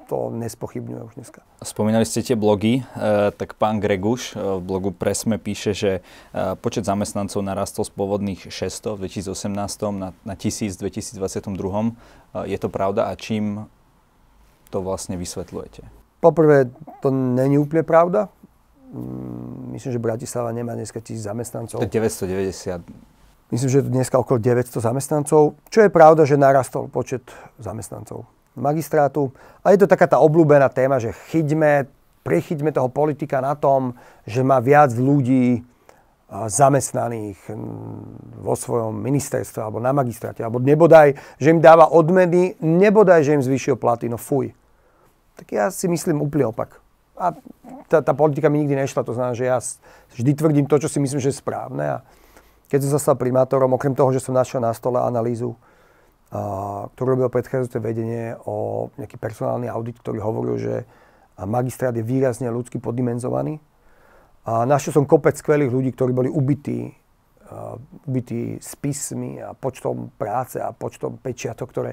to nespochybňuje už dneska. Spomínali ste tie blogy, e, tak pán Greguš e, v blogu Presme píše, že e, počet zamestnancov narastol z pôvodných 600 v 2018 na, na 1000 v 2022. E, je to pravda a čím to vlastne vysvetľujete? Poprvé, to není úplne pravda. Mm, myslím, že Bratislava nemá dneska tisíc zamestnancov. To je 990. Myslím, že dneska okolo 900 zamestnancov. Čo je pravda, že narastol počet zamestnancov magistrátu. A je to taká tá obľúbená téma, že chyťme, prechyťme toho politika na tom, že má viac ľudí zamestnaných vo svojom ministerstve alebo na magistráte, alebo nebodaj, že im dáva odmeny, nebodaj, že im zvýšil platy, no fuj. Tak ja si myslím úplne opak. A tá, tá politika mi nikdy nešla, to znamená, že ja vždy tvrdím to, čo si myslím, že je správne. A keď som sa stal primátorom, okrem toho, že som našiel na stole analýzu, a, ktorú robilo predchádzajúce vedenie o nejaký personálny audit, ktorý hovoril, že magistrát je výrazne ľudsky poddimenzovaný, a našiel som kopec skvelých ľudí, ktorí boli ubití, uh, ubití spismi a počtom práce a počtom pečiatok, ktoré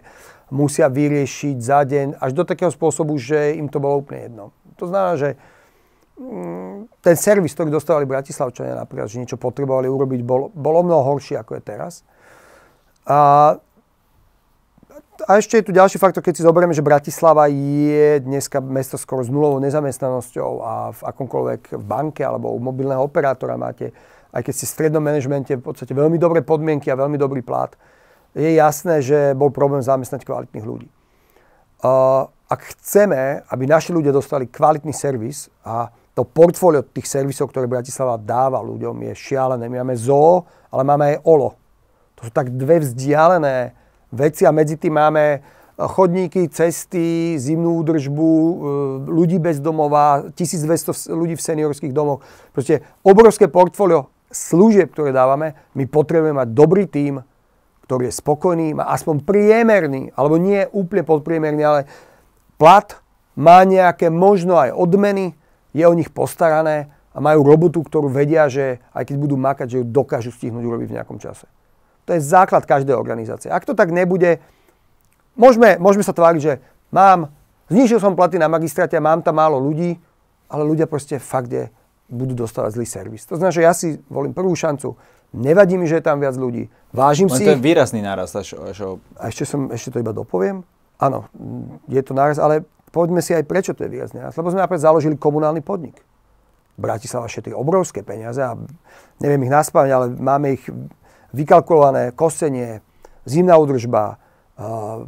musia vyriešiť za deň až do takého spôsobu, že im to bolo úplne jedno. To znamená, že mm, ten servis, ktorý dostávali Bratislavčania napríklad, že niečo potrebovali urobiť, bol o mnoho horší, ako je teraz. A a ešte je tu ďalší faktor, keď si zoberieme, že Bratislava je dneska mesto skoro s nulovou nezamestnanosťou a v akomkoľvek banke alebo u mobilného operátora máte, aj keď ste v strednom manažmente v podstate veľmi dobré podmienky a veľmi dobrý plát, je jasné, že bol problém zamestnať kvalitných ľudí. Ak chceme, aby naši ľudia dostali kvalitný servis a to portfólio tých servisov, ktoré Bratislava dáva ľuďom, je šialené. My máme zoo, ale máme aj olo. To sú tak dve vzdialené veci a medzi tým máme chodníky, cesty, zimnú údržbu, e, ľudí bez domova, 1200 ľudí v seniorských domoch. Proste obrovské portfólio služieb, ktoré dávame, my potrebujeme mať dobrý tím, ktorý je spokojný, má aspoň priemerný, alebo nie úplne podpriemerný, ale plat, má nejaké možno aj odmeny, je o nich postarané a majú robotu, ktorú vedia, že aj keď budú makať, že ju dokážu stihnúť urobiť v nejakom čase. To je základ každej organizácie. Ak to tak nebude, Môžeme, môžeme sa tváriť, že mám, znižil som platy na magistráte, mám tam málo ľudí, ale ľudia proste fakt je, budú dostávať zlý servis. To znamená, že ja si volím prvú šancu, nevadí mi, že je tam viac ľudí, vážim Len si... to je výrazný náraz. Až, až... A ešte, som, ešte to iba dopoviem. Áno, je to náraz, ale poďme si aj prečo to je výrazný náraz. Lebo sme napríklad založili komunálny podnik. Bratislava šetrí obrovské peniaze a neviem ich naspávať, ale máme ich vykalkulované, kosenie, zimná údržba,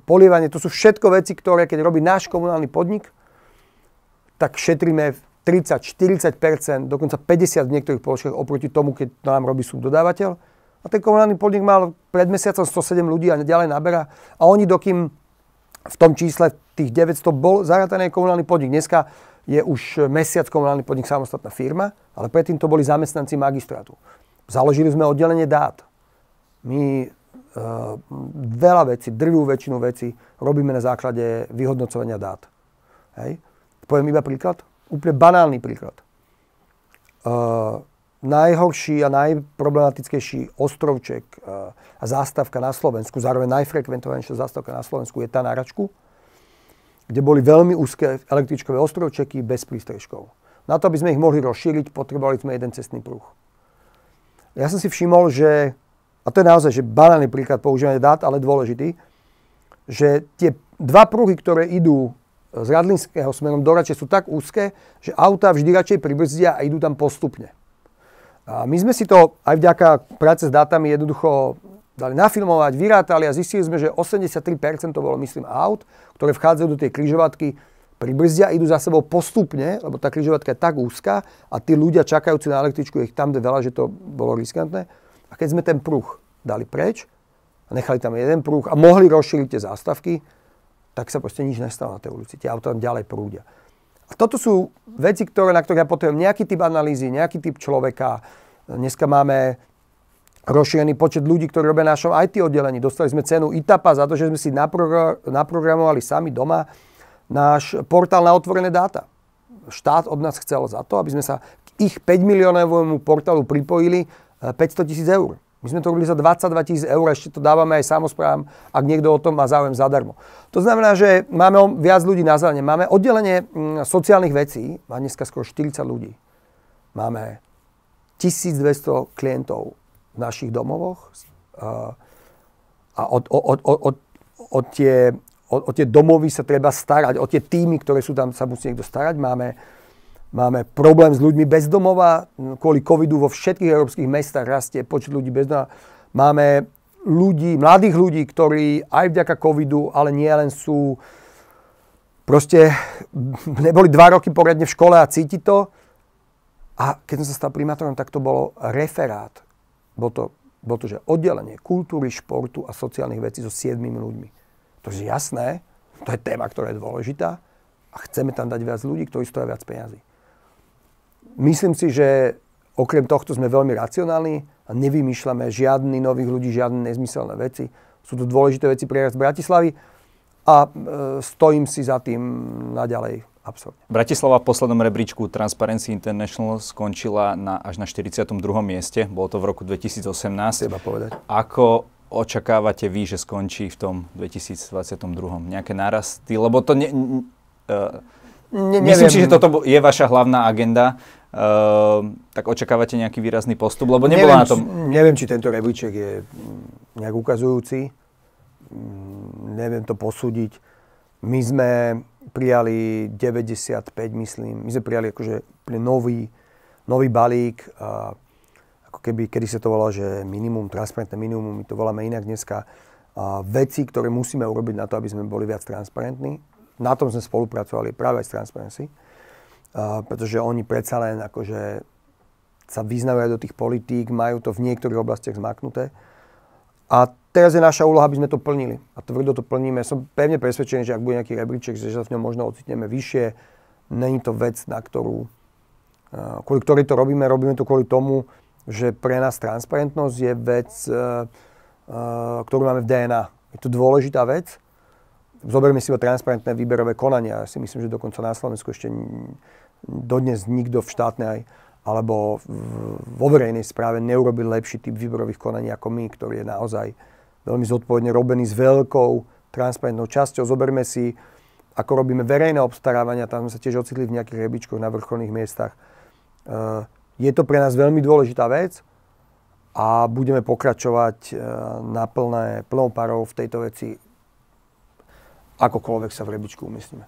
polievanie, to sú všetko veci, ktoré keď robí náš komunálny podnik, tak šetríme 30-40%, dokonca 50% v niektorých položkách oproti tomu, keď to nám robí subdodávateľ. A ten komunálny podnik mal pred mesiacom 107 ľudí a ďalej naberá. A oni dokým v tom čísle tých 900 bol zarátaný komunálny podnik. Dneska je už mesiac komunálny podnik samostatná firma, ale predtým to boli zamestnanci magistrátu. Založili sme oddelenie dát. My Uh, veľa vecí, drvú väčšinu vecí robíme na základe vyhodnocovania dát. Hej. Poviem iba príklad, úplne banálny príklad. Uh, najhorší a najproblematickejší ostrovček uh, a zástavka na Slovensku, zároveň najfrekventovanejšia zástavka na Slovensku je tá na Račku, kde boli veľmi úzke električkové ostrovčeky bez prístrežkov. Na to, aby sme ich mohli rozšíriť, potrebovali sme jeden cestný pruh. Ja som si všimol, že a to je naozaj že banálny príklad používania dát, ale dôležitý, že tie dva pruhy, ktoré idú z Radlinského smerom do Rače sú tak úzke, že auta vždy radšej pribrzdia a idú tam postupne. A my sme si to aj vďaka práce s dátami jednoducho dali nafilmovať, vyrátali a zistili sme, že 83% to bolo, myslím, aut, ktoré vchádzajú do tej križovatky, pribrzdia, idú za sebou postupne, lebo tá križovatka je tak úzka a tí ľudia čakajúci na električku, ich tam veľa, že to bolo riskantné a keď sme ten pruh dali preč a nechali tam jeden pruh a mohli rozšíriť tie zástavky, tak sa proste nič nestalo na tej ulici. Tie auta tam ďalej prúdia. A toto sú veci, ktoré, na ktoré ja potrebujem nejaký typ analýzy, nejaký typ človeka. Dneska máme rozšírený počet ľudí, ktorí robia našom IT oddelení. Dostali sme cenu ITAPA za to, že sme si naprogramovali sami doma náš portál na otvorené dáta. Štát od nás chcel za to, aby sme sa k ich 5 miliónovému portálu pripojili 500 tisíc eur. My sme to robili za 22 tisíc eur, ešte to dávame aj samozprávam, ak niekto o tom má záujem zadarmo. To znamená, že máme viac ľudí na zelene. Máme oddelenie mm, sociálnych vecí, má dneska skoro 40 ľudí. Máme 1200 klientov v našich domovoch a od, od, od, od, od, tie, tie domovy sa treba starať, o tie týmy, ktoré sú tam, sa musí niekto starať. Máme Máme problém s ľuďmi bez domova. Kvôli covidu vo všetkých európskych mestách rastie počet ľudí bez domova. Máme ľudí, mladých ľudí, ktorí aj vďaka covidu, ale nie len sú proste neboli dva roky poriadne v škole a cíti to. A keď som sa stal primátorom, tak to bolo referát. Bolo to, bolo to že oddelenie kultúry, športu a sociálnych vecí so siedmými ľuďmi. To je jasné, to je téma, ktorá je dôležitá a chceme tam dať viac ľudí, ktorí stojí viac peniazy. Myslím si, že okrem tohto sme veľmi racionálni a nevymýšľame žiadny nových ľudí, žiadne nezmyselné veci. Sú to dôležité veci pre rast Bratislavy a e, stojím si za tým naďalej absolútne. Bratislava v poslednom rebríčku Transparency International skončila na, až na 42. mieste. Bolo to v roku 2018. Treba povedať. Ako očakávate vy, že skončí v tom 2022. Nejaké nárasty? Lebo to ne, uh, ne, Myslím si, že toto je vaša hlavná agenda. Uh, tak očakávate nejaký výrazný postup? Lebo nebola neviem, na tom... Neviem, či tento rebríček je nejak ukazujúci. Neviem to posúdiť. My sme prijali 95, myslím. My sme prijali akože nový, nový balík. A ako keby, kedy sa to volalo, že minimum, transparentné minimum, my to voláme inak dneska. A veci, ktoré musíme urobiť na to, aby sme boli viac transparentní. Na tom sme spolupracovali práve aj s Transparency pretože oni predsa len akože sa vyznajú aj do tých politík, majú to v niektorých oblastiach zmaknuté. A teraz je naša úloha, aby sme to plnili. A tvrdo to plníme. Som pevne presvedčený, že ak bude nejaký rebríček, že sa v ňom možno ocitneme vyššie, není to vec, na ktorú, kvôli ktorej to robíme. Robíme to kvôli tomu, že pre nás transparentnosť je vec, ktorú máme v DNA. Je to dôležitá vec. Zoberme si o transparentné výberové konania. Ja si myslím, že dokonca na Slovensku ešte dodnes nikto v štátnej alebo vo verejnej správe neurobil lepší typ výberových konaní ako my, ktorý je naozaj veľmi zodpovedne robený s veľkou transparentnou časťou. Zoberme si, ako robíme verejné obstarávania, tam sme sa tiež ocitli v nejakých rebičkoch na vrcholných miestach. Eh, je to pre nás veľmi dôležitá vec a budeme pokračovať eh, na plné, plnou parou v tejto veci, akokoľvek sa v rebičku umyslíme.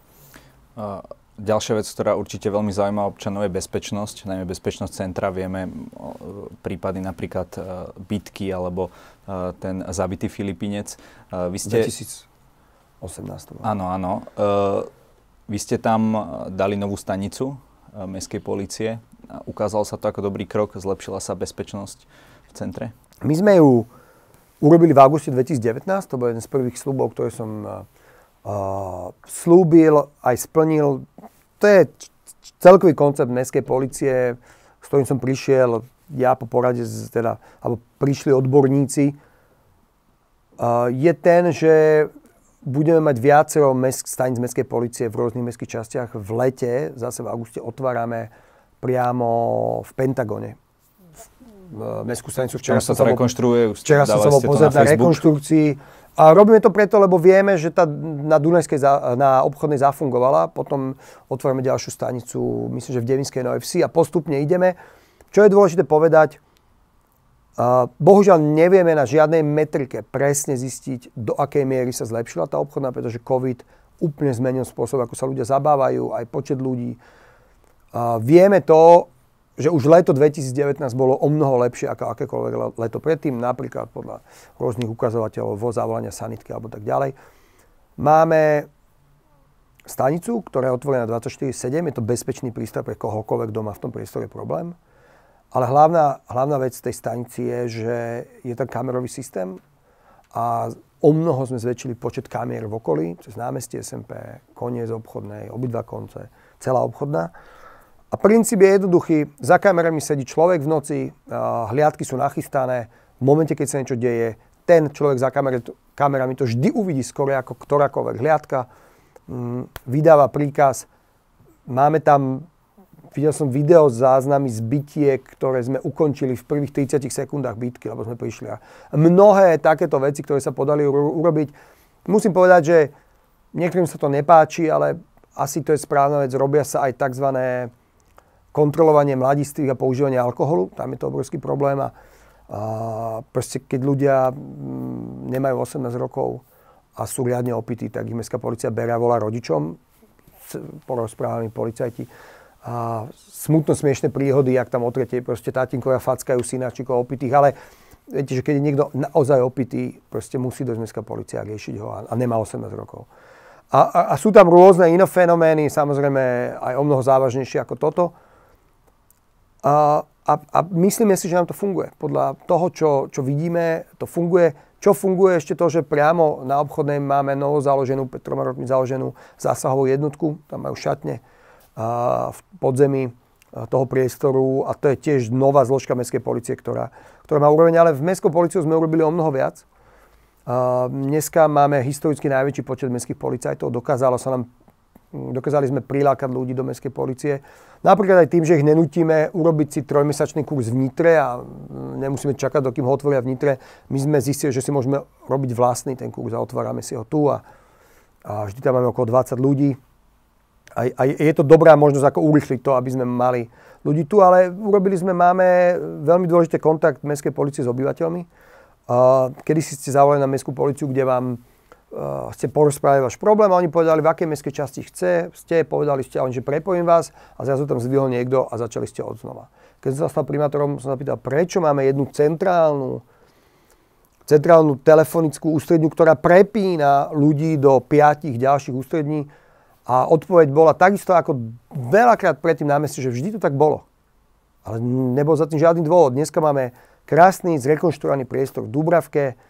Ďalšia vec, ktorá určite veľmi zaujíma občanov, je bezpečnosť, najmä bezpečnosť centra. Vieme prípady napríklad e, bitky alebo e, ten zabitý Filipinec. E, vy ste... 2018. Áno, áno. Vy ste tam dali novú stanicu mestskej policie. Ukázalo sa to ako dobrý krok, zlepšila sa bezpečnosť v centre? My sme ju urobili v auguste 2019, to bol jeden z prvých slubov, ktoré som slúbil, aj splnil. To je celkový koncept mestskej policie, s ktorým som prišiel ja po porade, teda, alebo prišli odborníci, je ten, že budeme mať viacero mesk, stanic mestskej policie v rôznych mestských častiach. V lete, zase v auguste, otvárame priamo v Pentagone. Mestskú stanicu včera sa to rekonštruuje. Včera som sa bol pozrieť na, na rekonštrukcii a robíme to preto, lebo vieme, že tá na Dunajskej, na obchodnej zafungovala. Potom otvoríme ďalšiu stanicu, myslím, že v Devinskej Novej Vsi a postupne ideme. Čo je dôležité povedať, bohužiaľ nevieme na žiadnej metrike presne zistiť, do akej miery sa zlepšila tá obchodná, pretože COVID úplne zmenil spôsob, ako sa ľudia zabávajú, aj počet ľudí. Vieme to, že už leto 2019 bolo o mnoho lepšie ako akékoľvek leto predtým, napríklad podľa rôznych ukazovateľov vo zavolania sanitky alebo tak ďalej. Máme stanicu, ktorá je otvorená 24-7, je to bezpečný prístroj pre kohokoľvek doma v tom priestore problém. Ale hlavná, hlavná vec tej stanici je, že je tam kamerový systém a o mnoho sme zväčšili počet kamier v okolí, cez námestie SMP, koniec obchodnej, obidva konce, celá obchodná. A princíp je jednoduchý. Za kamerami sedí človek v noci, hliadky sú nachystané. V momente, keď sa niečo deje, ten človek za kamer, kamerami to vždy uvidí skoro ako ktorákoľvek hliadka. Mm, vydáva príkaz. Máme tam, videl som video záznamy z bytiek, ktoré sme ukončili v prvých 30 sekundách bitky, lebo sme prišli. A mnohé takéto veci, ktoré sa podali urobiť. Musím povedať, že niektorým sa to nepáči, ale asi to je správna vec. Robia sa aj tzv kontrolovanie mladistvých a používanie alkoholu, tam je to obrovský problém a, proste keď ľudia nemajú 18 rokov a sú riadne opití, tak ich mestská policia beria a volá rodičom, porozprávaní policajti. A smutno smiešné príhody, jak tam o tretej proste tátinkovia fackajú synáčikov opitých, ale viete, že keď je niekto naozaj opitý, proste musí dojsť mestská policia riešiť ho a, a nemá 18 rokov. A, a, a sú tam rôzne iné fenomény, samozrejme aj o mnoho závažnejšie ako toto. A, a, a myslíme si, že nám to funguje. Podľa toho, čo, čo vidíme, to funguje. Čo funguje ešte to, že priamo na obchodnej máme novo založenú, pred troma rokmi založenú zásahovú jednotku, tam majú šatne a, v podzemí toho priestoru a to je tiež nová zložka mestskej policie, ktorá, ktorá má úroveň, ale v mestskou policiu sme urobili o mnoho viac. A dneska máme historicky najväčší počet mestských policajtov, dokázalo sa nám Dokázali sme prilákať ľudí do mestskej policie. Napríklad aj tým, že ich nenutíme urobiť si trojmesačný kurz v Nitre a nemusíme čakať, dokým ho otvoria v Nitre. My sme zistili, že si môžeme robiť vlastný ten kurz a otvárame si ho tu a, a vždy tam máme okolo 20 ľudí. A, a je to dobrá možnosť, ako urychliť to, aby sme mali ľudí tu, ale urobili sme, máme veľmi dôležitý kontakt mestskej policie s obyvateľmi. Kedy si ste zavolali na mestskú policiu, kde vám uh, ste porozprávali váš problém a oni povedali, v akej mestskej časti chce, ste, povedali ste, že prepojím vás a zrazu tam zdvihol niekto a začali ste od znova. Keď som sa stal primátorom, som sa pýtal, prečo máme jednu centrálnu centrálnu telefonickú ústredňu, ktorá prepína ľudí do piatich ďalších ústrední. A odpoveď bola takisto ako veľakrát predtým námestí, že vždy to tak bolo. Ale nebol za tým žiadny dôvod. Dneska máme krásny, zrekonštruovaný priestor v Dubravke,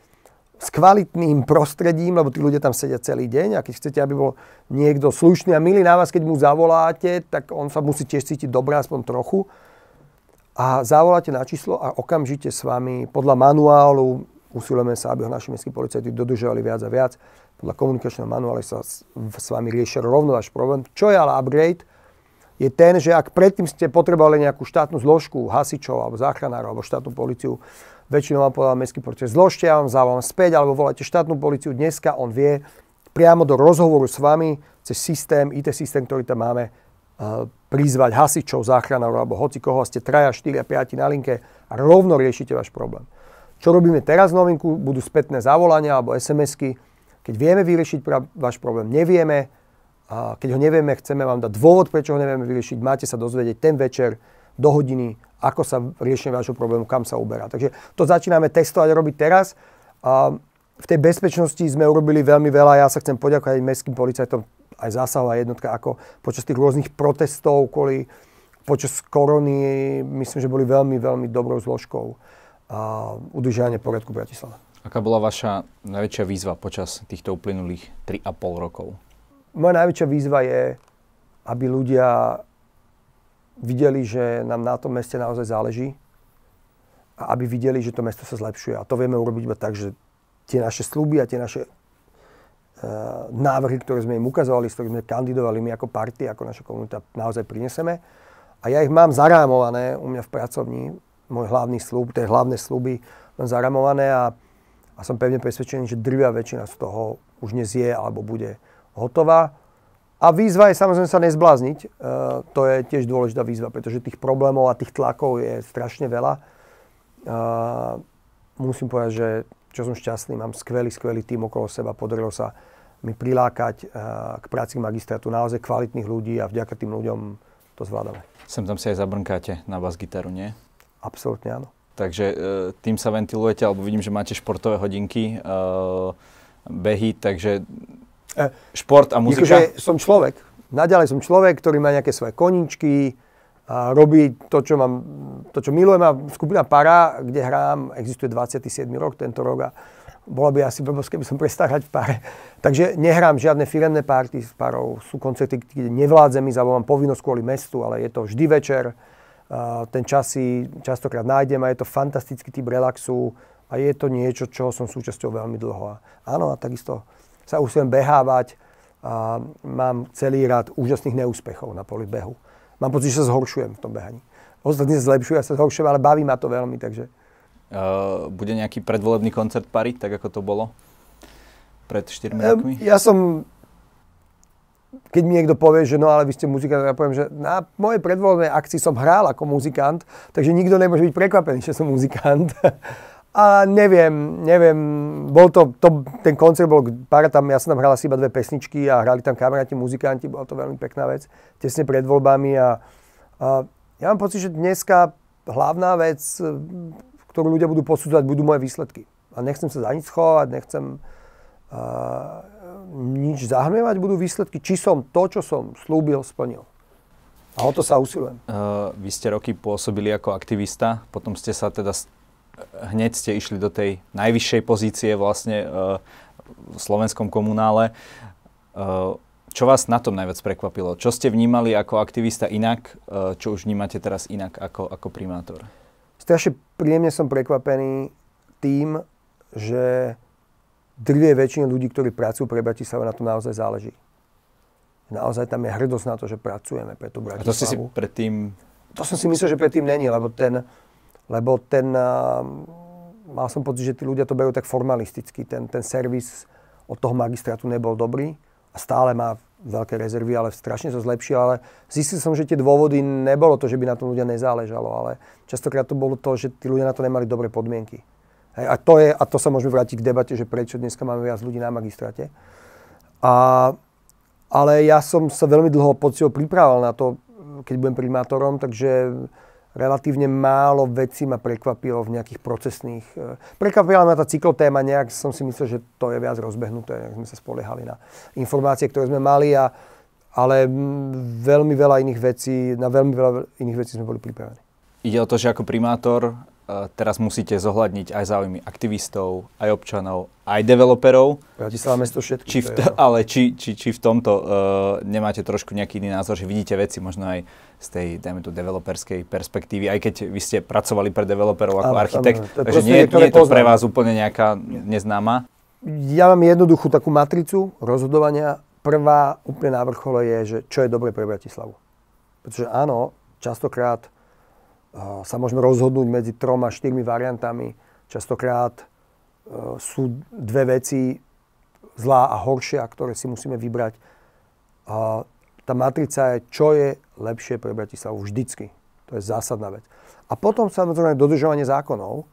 s kvalitným prostredím, lebo tí ľudia tam sedia celý deň a keď chcete, aby bol niekto slušný a milý na vás, keď mu zavoláte, tak on sa musí tiež cítiť dobré, aspoň trochu. A zavoláte na číslo a okamžite s vami podľa manuálu usilujeme sa, aby ho naši mestskí policajti dodržovali viac a viac. Podľa komunikačného manuálu sa s, s vami riešia rovno váš problém. Čo je ale upgrade, je ten, že ak predtým ste potrebovali nejakú štátnu zložku, hasičov alebo záchranárov alebo štátnu policiu, väčšinou vám povedal mestský policajt, zložte, ja vám zavolám späť, alebo volajte štátnu policiu. Dneska on vie priamo do rozhovoru s vami cez systém, IT systém, ktorý tam máme, uh, prizvať hasičov, záchranárov alebo hoci koho, ste traja, 4 a 5 na linke a rovno riešite váš problém. Čo robíme teraz novinku? Budú spätné zavolania alebo SMS-ky. Keď vieme vyriešiť váš problém, nevieme, a keď ho nevieme, chceme vám dať dôvod, prečo ho nevieme vyriešiť. Máte sa dozvedieť ten večer do hodiny, ako sa riešenie vášho problému, kam sa uberá. Takže to začíname testovať a robiť teraz. A v tej bezpečnosti sme urobili veľmi veľa. Ja sa chcem poďakovať aj mestským policajtom, aj zásahová jednotka, ako počas tých rôznych protestov, kvôli, počas korony, myslím, že boli veľmi, veľmi dobrou zložkou a udržania poriadku Bratislava. Aká bola vaša najväčšia výzva počas týchto uplynulých 3,5 rokov? Moja najväčšia výzva je, aby ľudia videli, že nám na tom meste naozaj záleží a aby videli, že to mesto sa zlepšuje. A to vieme urobiť iba tak, že tie naše sluby a tie naše uh, návrhy, ktoré sme im ukazovali, s ktorými sme kandidovali my ako party, ako naša komunita, naozaj prineseme. A ja ich mám zarámované u mňa v pracovní, môj hlavný slub, tie hlavné sluby mám zarámované a, a som pevne presvedčený, že drvia väčšina z toho už dnes je alebo bude hotová. A výzva je samozrejme sa nezblázniť. E, to je tiež dôležitá výzva, pretože tých problémov a tých tlakov je strašne veľa. E, musím povedať, že čo som šťastný, mám skvelý, skvelý tým okolo seba. Podarilo sa mi prilákať e, k práci magistrátu naozaj kvalitných ľudí a vďaka tým ľuďom to zvládame. Sem tam si aj zabrnkáte na bas gitaru, nie? Absolútne áno. Takže e, tým sa ventilujete, alebo vidím, že máte športové hodinky, e, behy, takže šport a muzika? Akože som človek. Naďalej som človek, ktorý má nejaké svoje koničky, a robí to, čo, mám, to, čo milujem. A skupina Para, kde hrám, existuje 27. rok tento rok a bolo by asi blbosť, keby som prestal hrať v pare. Takže nehrám žiadne firemné party s parou. Sú koncerty, kde nevládzem ísť, alebo mám povinnosť kvôli mestu, ale je to vždy večer. ten čas si častokrát nájdem a je to fantastický typ relaxu a je to niečo, čo som súčasťou veľmi dlho. A áno, a takisto sa usilujem behávať a mám celý rad úžasných neúspechov na poli behu. Mám pocit, že sa zhoršujem v tom behaní. Ostatní sa zlepšujú, ja sa zhoršujem, ale baví ma to veľmi, takže... Uh, bude nejaký predvolebný koncert Pary, tak ako to bolo pred 4 uh, rokmi? Ja som... Keď mi niekto povie, že no ale vy ste muzikant, ja poviem, že na mojej predvolebnej akcii som hral ako muzikant, takže nikto nemôže byť prekvapený, že som muzikant. A neviem, neviem, bol to, to ten koncert bol, pár tam, ja som tam hral asi iba dve pesničky a hrali tam kamaráti, muzikanti, bola to veľmi pekná vec, tesne pred voľbami a, a ja mám pocit, že dneska hlavná vec, ktorú ľudia budú posudzovať, budú moje výsledky. A nechcem sa za nič schovať, nechcem uh, nič zahmievať, budú výsledky, či som to, čo som slúbil, splnil. A o to sa usilujem. Uh, vy ste roky pôsobili ako aktivista, potom ste sa teda hneď ste išli do tej najvyššej pozície vlastne uh, v slovenskom komunále. Uh, čo vás na tom najviac prekvapilo? Čo ste vnímali ako aktivista inak, uh, čo už vnímate teraz inak ako, ako primátor? Strašne príjemne som prekvapený tým, že drvie väčšine ľudí, ktorí pracujú pre Bratislavu, na to naozaj záleží. Naozaj tam je hrdosť na to, že pracujeme pre tú Bratislavu. A to ste si predtým... To som si myslel, že predtým není, lebo ten, lebo ten, mal som pocit, že tí ľudia to berú tak formalisticky. Ten, ten servis od toho magistrátu nebol dobrý a stále má veľké rezervy, ale strašne sa zlepšil. Ale zistil som, že tie dôvody nebolo to, že by na tom ľudia nezáležalo, ale častokrát to bolo to, že tí ľudia na to nemali dobré podmienky. A to, je, a to sa môžeme vrátiť k debate, že prečo dneska máme viac ľudí na magistráte. A, ale ja som sa veľmi dlho poctil pripravoval na to, keď budem primátorom, takže relatívne málo vecí ma prekvapilo v nejakých procesných... E, prekvapila ma tá cyklotéma, nejak som si myslel, že to je viac rozbehnuté, nejak sme sa spoliehali na informácie, ktoré sme mali, a, ale veľmi veľa iných vecí, na veľmi veľa iných vecí sme boli pripravení. Ide o to, že ako primátor teraz musíte zohľadniť aj záujmy aktivistov, aj občanov, aj developerov. Bratislava mesto všetky. Či v ale či, či, či v tomto uh, nemáte trošku nejaký iný názor, že vidíte veci možno aj z tej, dajme tu, developerskej perspektívy, aj keď vy ste pracovali pre developerov ako áno, architekt, áno, takže nie, nie je to pre vás úplne nejaká neznáma? Ja mám jednoduchú takú matricu rozhodovania. Prvá úplne na vrchole je, že čo je dobre pre Bratislavu. Pretože áno, častokrát sa môžeme rozhodnúť medzi troma, štyrmi variantami. Častokrát e, sú dve veci zlá a horšia, ktoré si musíme vybrať. A tá matrica je, čo je lepšie pre Bratislavu vždycky. To je zásadná vec. A potom samozrejme dodržovanie zákonov,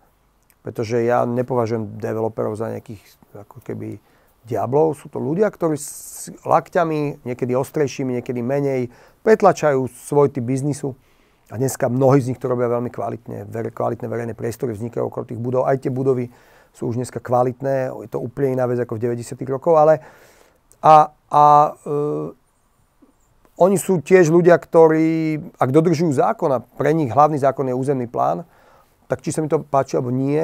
pretože ja nepovažujem developerov za nejakých ako keby diablov. Sú to ľudia, ktorí s lakťami, niekedy ostrejšími, niekedy menej, pretlačajú svoj typ biznisu a dneska mnohí z nich to robia veľmi kvalitne. Kvalitné verejné priestory vznikajú okolo tých budov. Aj tie budovy sú už dneska kvalitné. Je to úplne iná vec ako v 90. rokoch. Ale a, a e, oni sú tiež ľudia, ktorí, ak dodržujú zákon, a pre nich hlavný zákon je územný plán, tak či sa mi to páči alebo nie,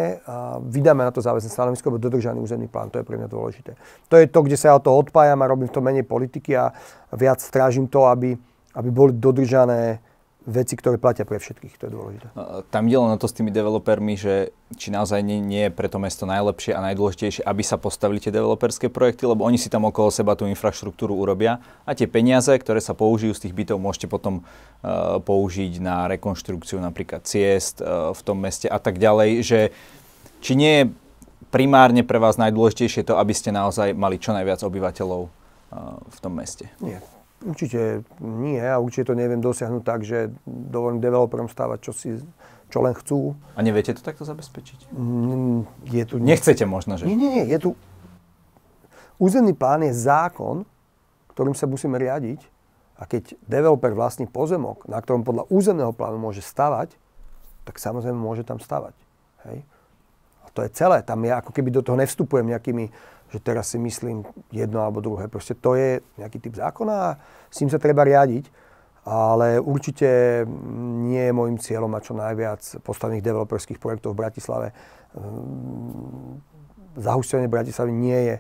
vydáme na to záväzné stanovisko, alebo dodržaný územný plán. To je pre mňa dôležité. To je to, kde sa ja to odpájam a robím tom menej politiky a viac strážim to, aby, aby boli dodržané veci, ktoré platia pre všetkých, to je dôležité. Tam ide len na to s tými developermi, že či naozaj nie, nie je pre to mesto najlepšie a najdôležitejšie, aby sa postavili tie developerské projekty, lebo oni si tam okolo seba tú infraštruktúru urobia a tie peniaze, ktoré sa použijú z tých bytov, môžete potom uh, použiť na rekonštrukciu napríklad ciest uh, v tom meste a tak ďalej, že či nie je primárne pre vás najdôležitejšie to, aby ste naozaj mali čo najviac obyvateľov uh, v tom meste? Nie, Určite nie a určite to neviem dosiahnuť tak, že dovolím developerom stávať, čo si čo len chcú. A neviete to takto zabezpečiť? Mm, je tu... Nechcete možno, že? Nie, nie, nie. Je tu... Územný plán je zákon, ktorým sa musíme riadiť. A keď developer vlastní pozemok, na ktorom podľa územného plánu môže stavať, tak samozrejme môže tam stavať. Hej? A to je celé. Tam ja ako keby do toho nevstupujem nejakými že teraz si myslím jedno alebo druhé. Proste to je nejaký typ zákona a s tým sa treba riadiť. Ale určite nie je môjim cieľom mať čo najviac postavených developerských projektov v Bratislave. Ehm, zahustenie Bratislavy nie je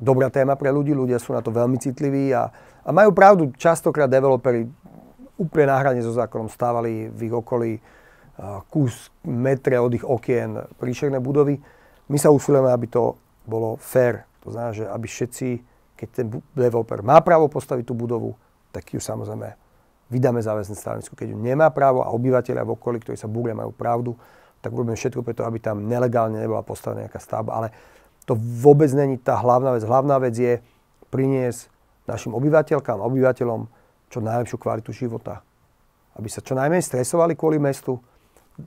dobrá téma pre ľudí. Ľudia sú na to veľmi citliví a, a majú pravdu. Častokrát developeri úplne náhradne so zákonom stávali v ich okolí kus metre od ich okien príšerné budovy. My sa usilujeme, aby to bolo fair. To znamená, že aby všetci, keď ten developer má právo postaviť tú budovu, tak ju samozrejme vydáme záväzné stanovisko. Keď ju nemá právo a obyvateľia v okolí, ktorí sa búria, majú pravdu, tak urobíme všetko preto, aby tam nelegálne nebola postavená nejaká stavba. Ale to vôbec není tá hlavná vec. Hlavná vec je priniesť našim obyvateľkám a obyvateľom čo najlepšiu kvalitu života. Aby sa čo najmenej stresovali kvôli mestu.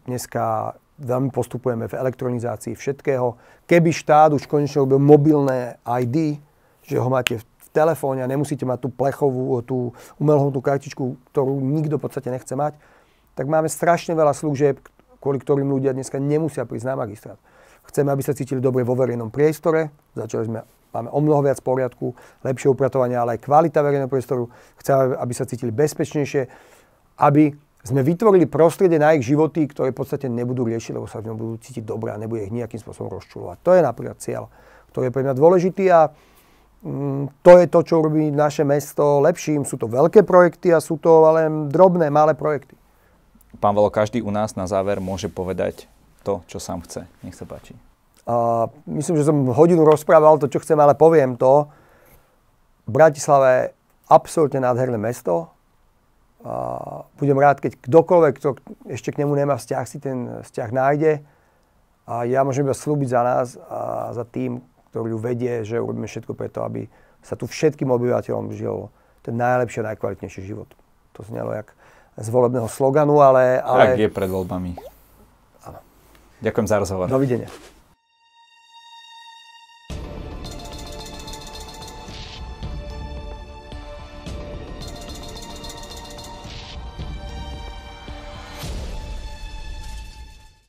Dneska veľmi postupujeme v elektronizácii všetkého. Keby štát už konečne robil mobilné ID, že ho máte v telefóne a nemusíte mať tú plechovú, tú umelhotnú kartičku, ktorú nikto v podstate nechce mať, tak máme strašne veľa služieb, kvôli ktorým ľudia dneska nemusia prísť na magistrát. Chceme, aby sa cítili dobre vo verejnom priestore. Začali sme, máme o mnoho viac poriadku, lepšie upratovanie, ale aj kvalita verejného priestoru. Chceme, aby sa cítili bezpečnejšie, aby sme vytvorili prostredie na ich životy, ktoré v podstate nebudú riešiť, lebo sa v ňom budú cítiť dobre a nebude ich nejakým spôsobom rozčulovať. To je napríklad cieľ, ktorý je pre mňa dôležitý a mm, to je to, čo robí naše mesto lepším. Sú to veľké projekty a sú to ale drobné, malé projekty. Pán Valo, každý u nás na záver môže povedať to, čo sám chce. Nech sa páči. A myslím, že som hodinu rozprával to, čo chcem, ale poviem to. Bratislava je absolútne nádherné mesto budem rád, keď kdokoľvek, kto ešte k nemu nemá vzťah, si ten vzťah nájde. A ja môžem iba slúbiť za nás a za tým, ktorý ju vedie, že urobíme všetko preto, aby sa tu všetkým obyvateľom žil ten najlepší a najkvalitnejší život. To znelo jak z volebného sloganu, ale... ale... Tak je pred voľbami. Áno. Ďakujem za rozhovor. Dovidenia.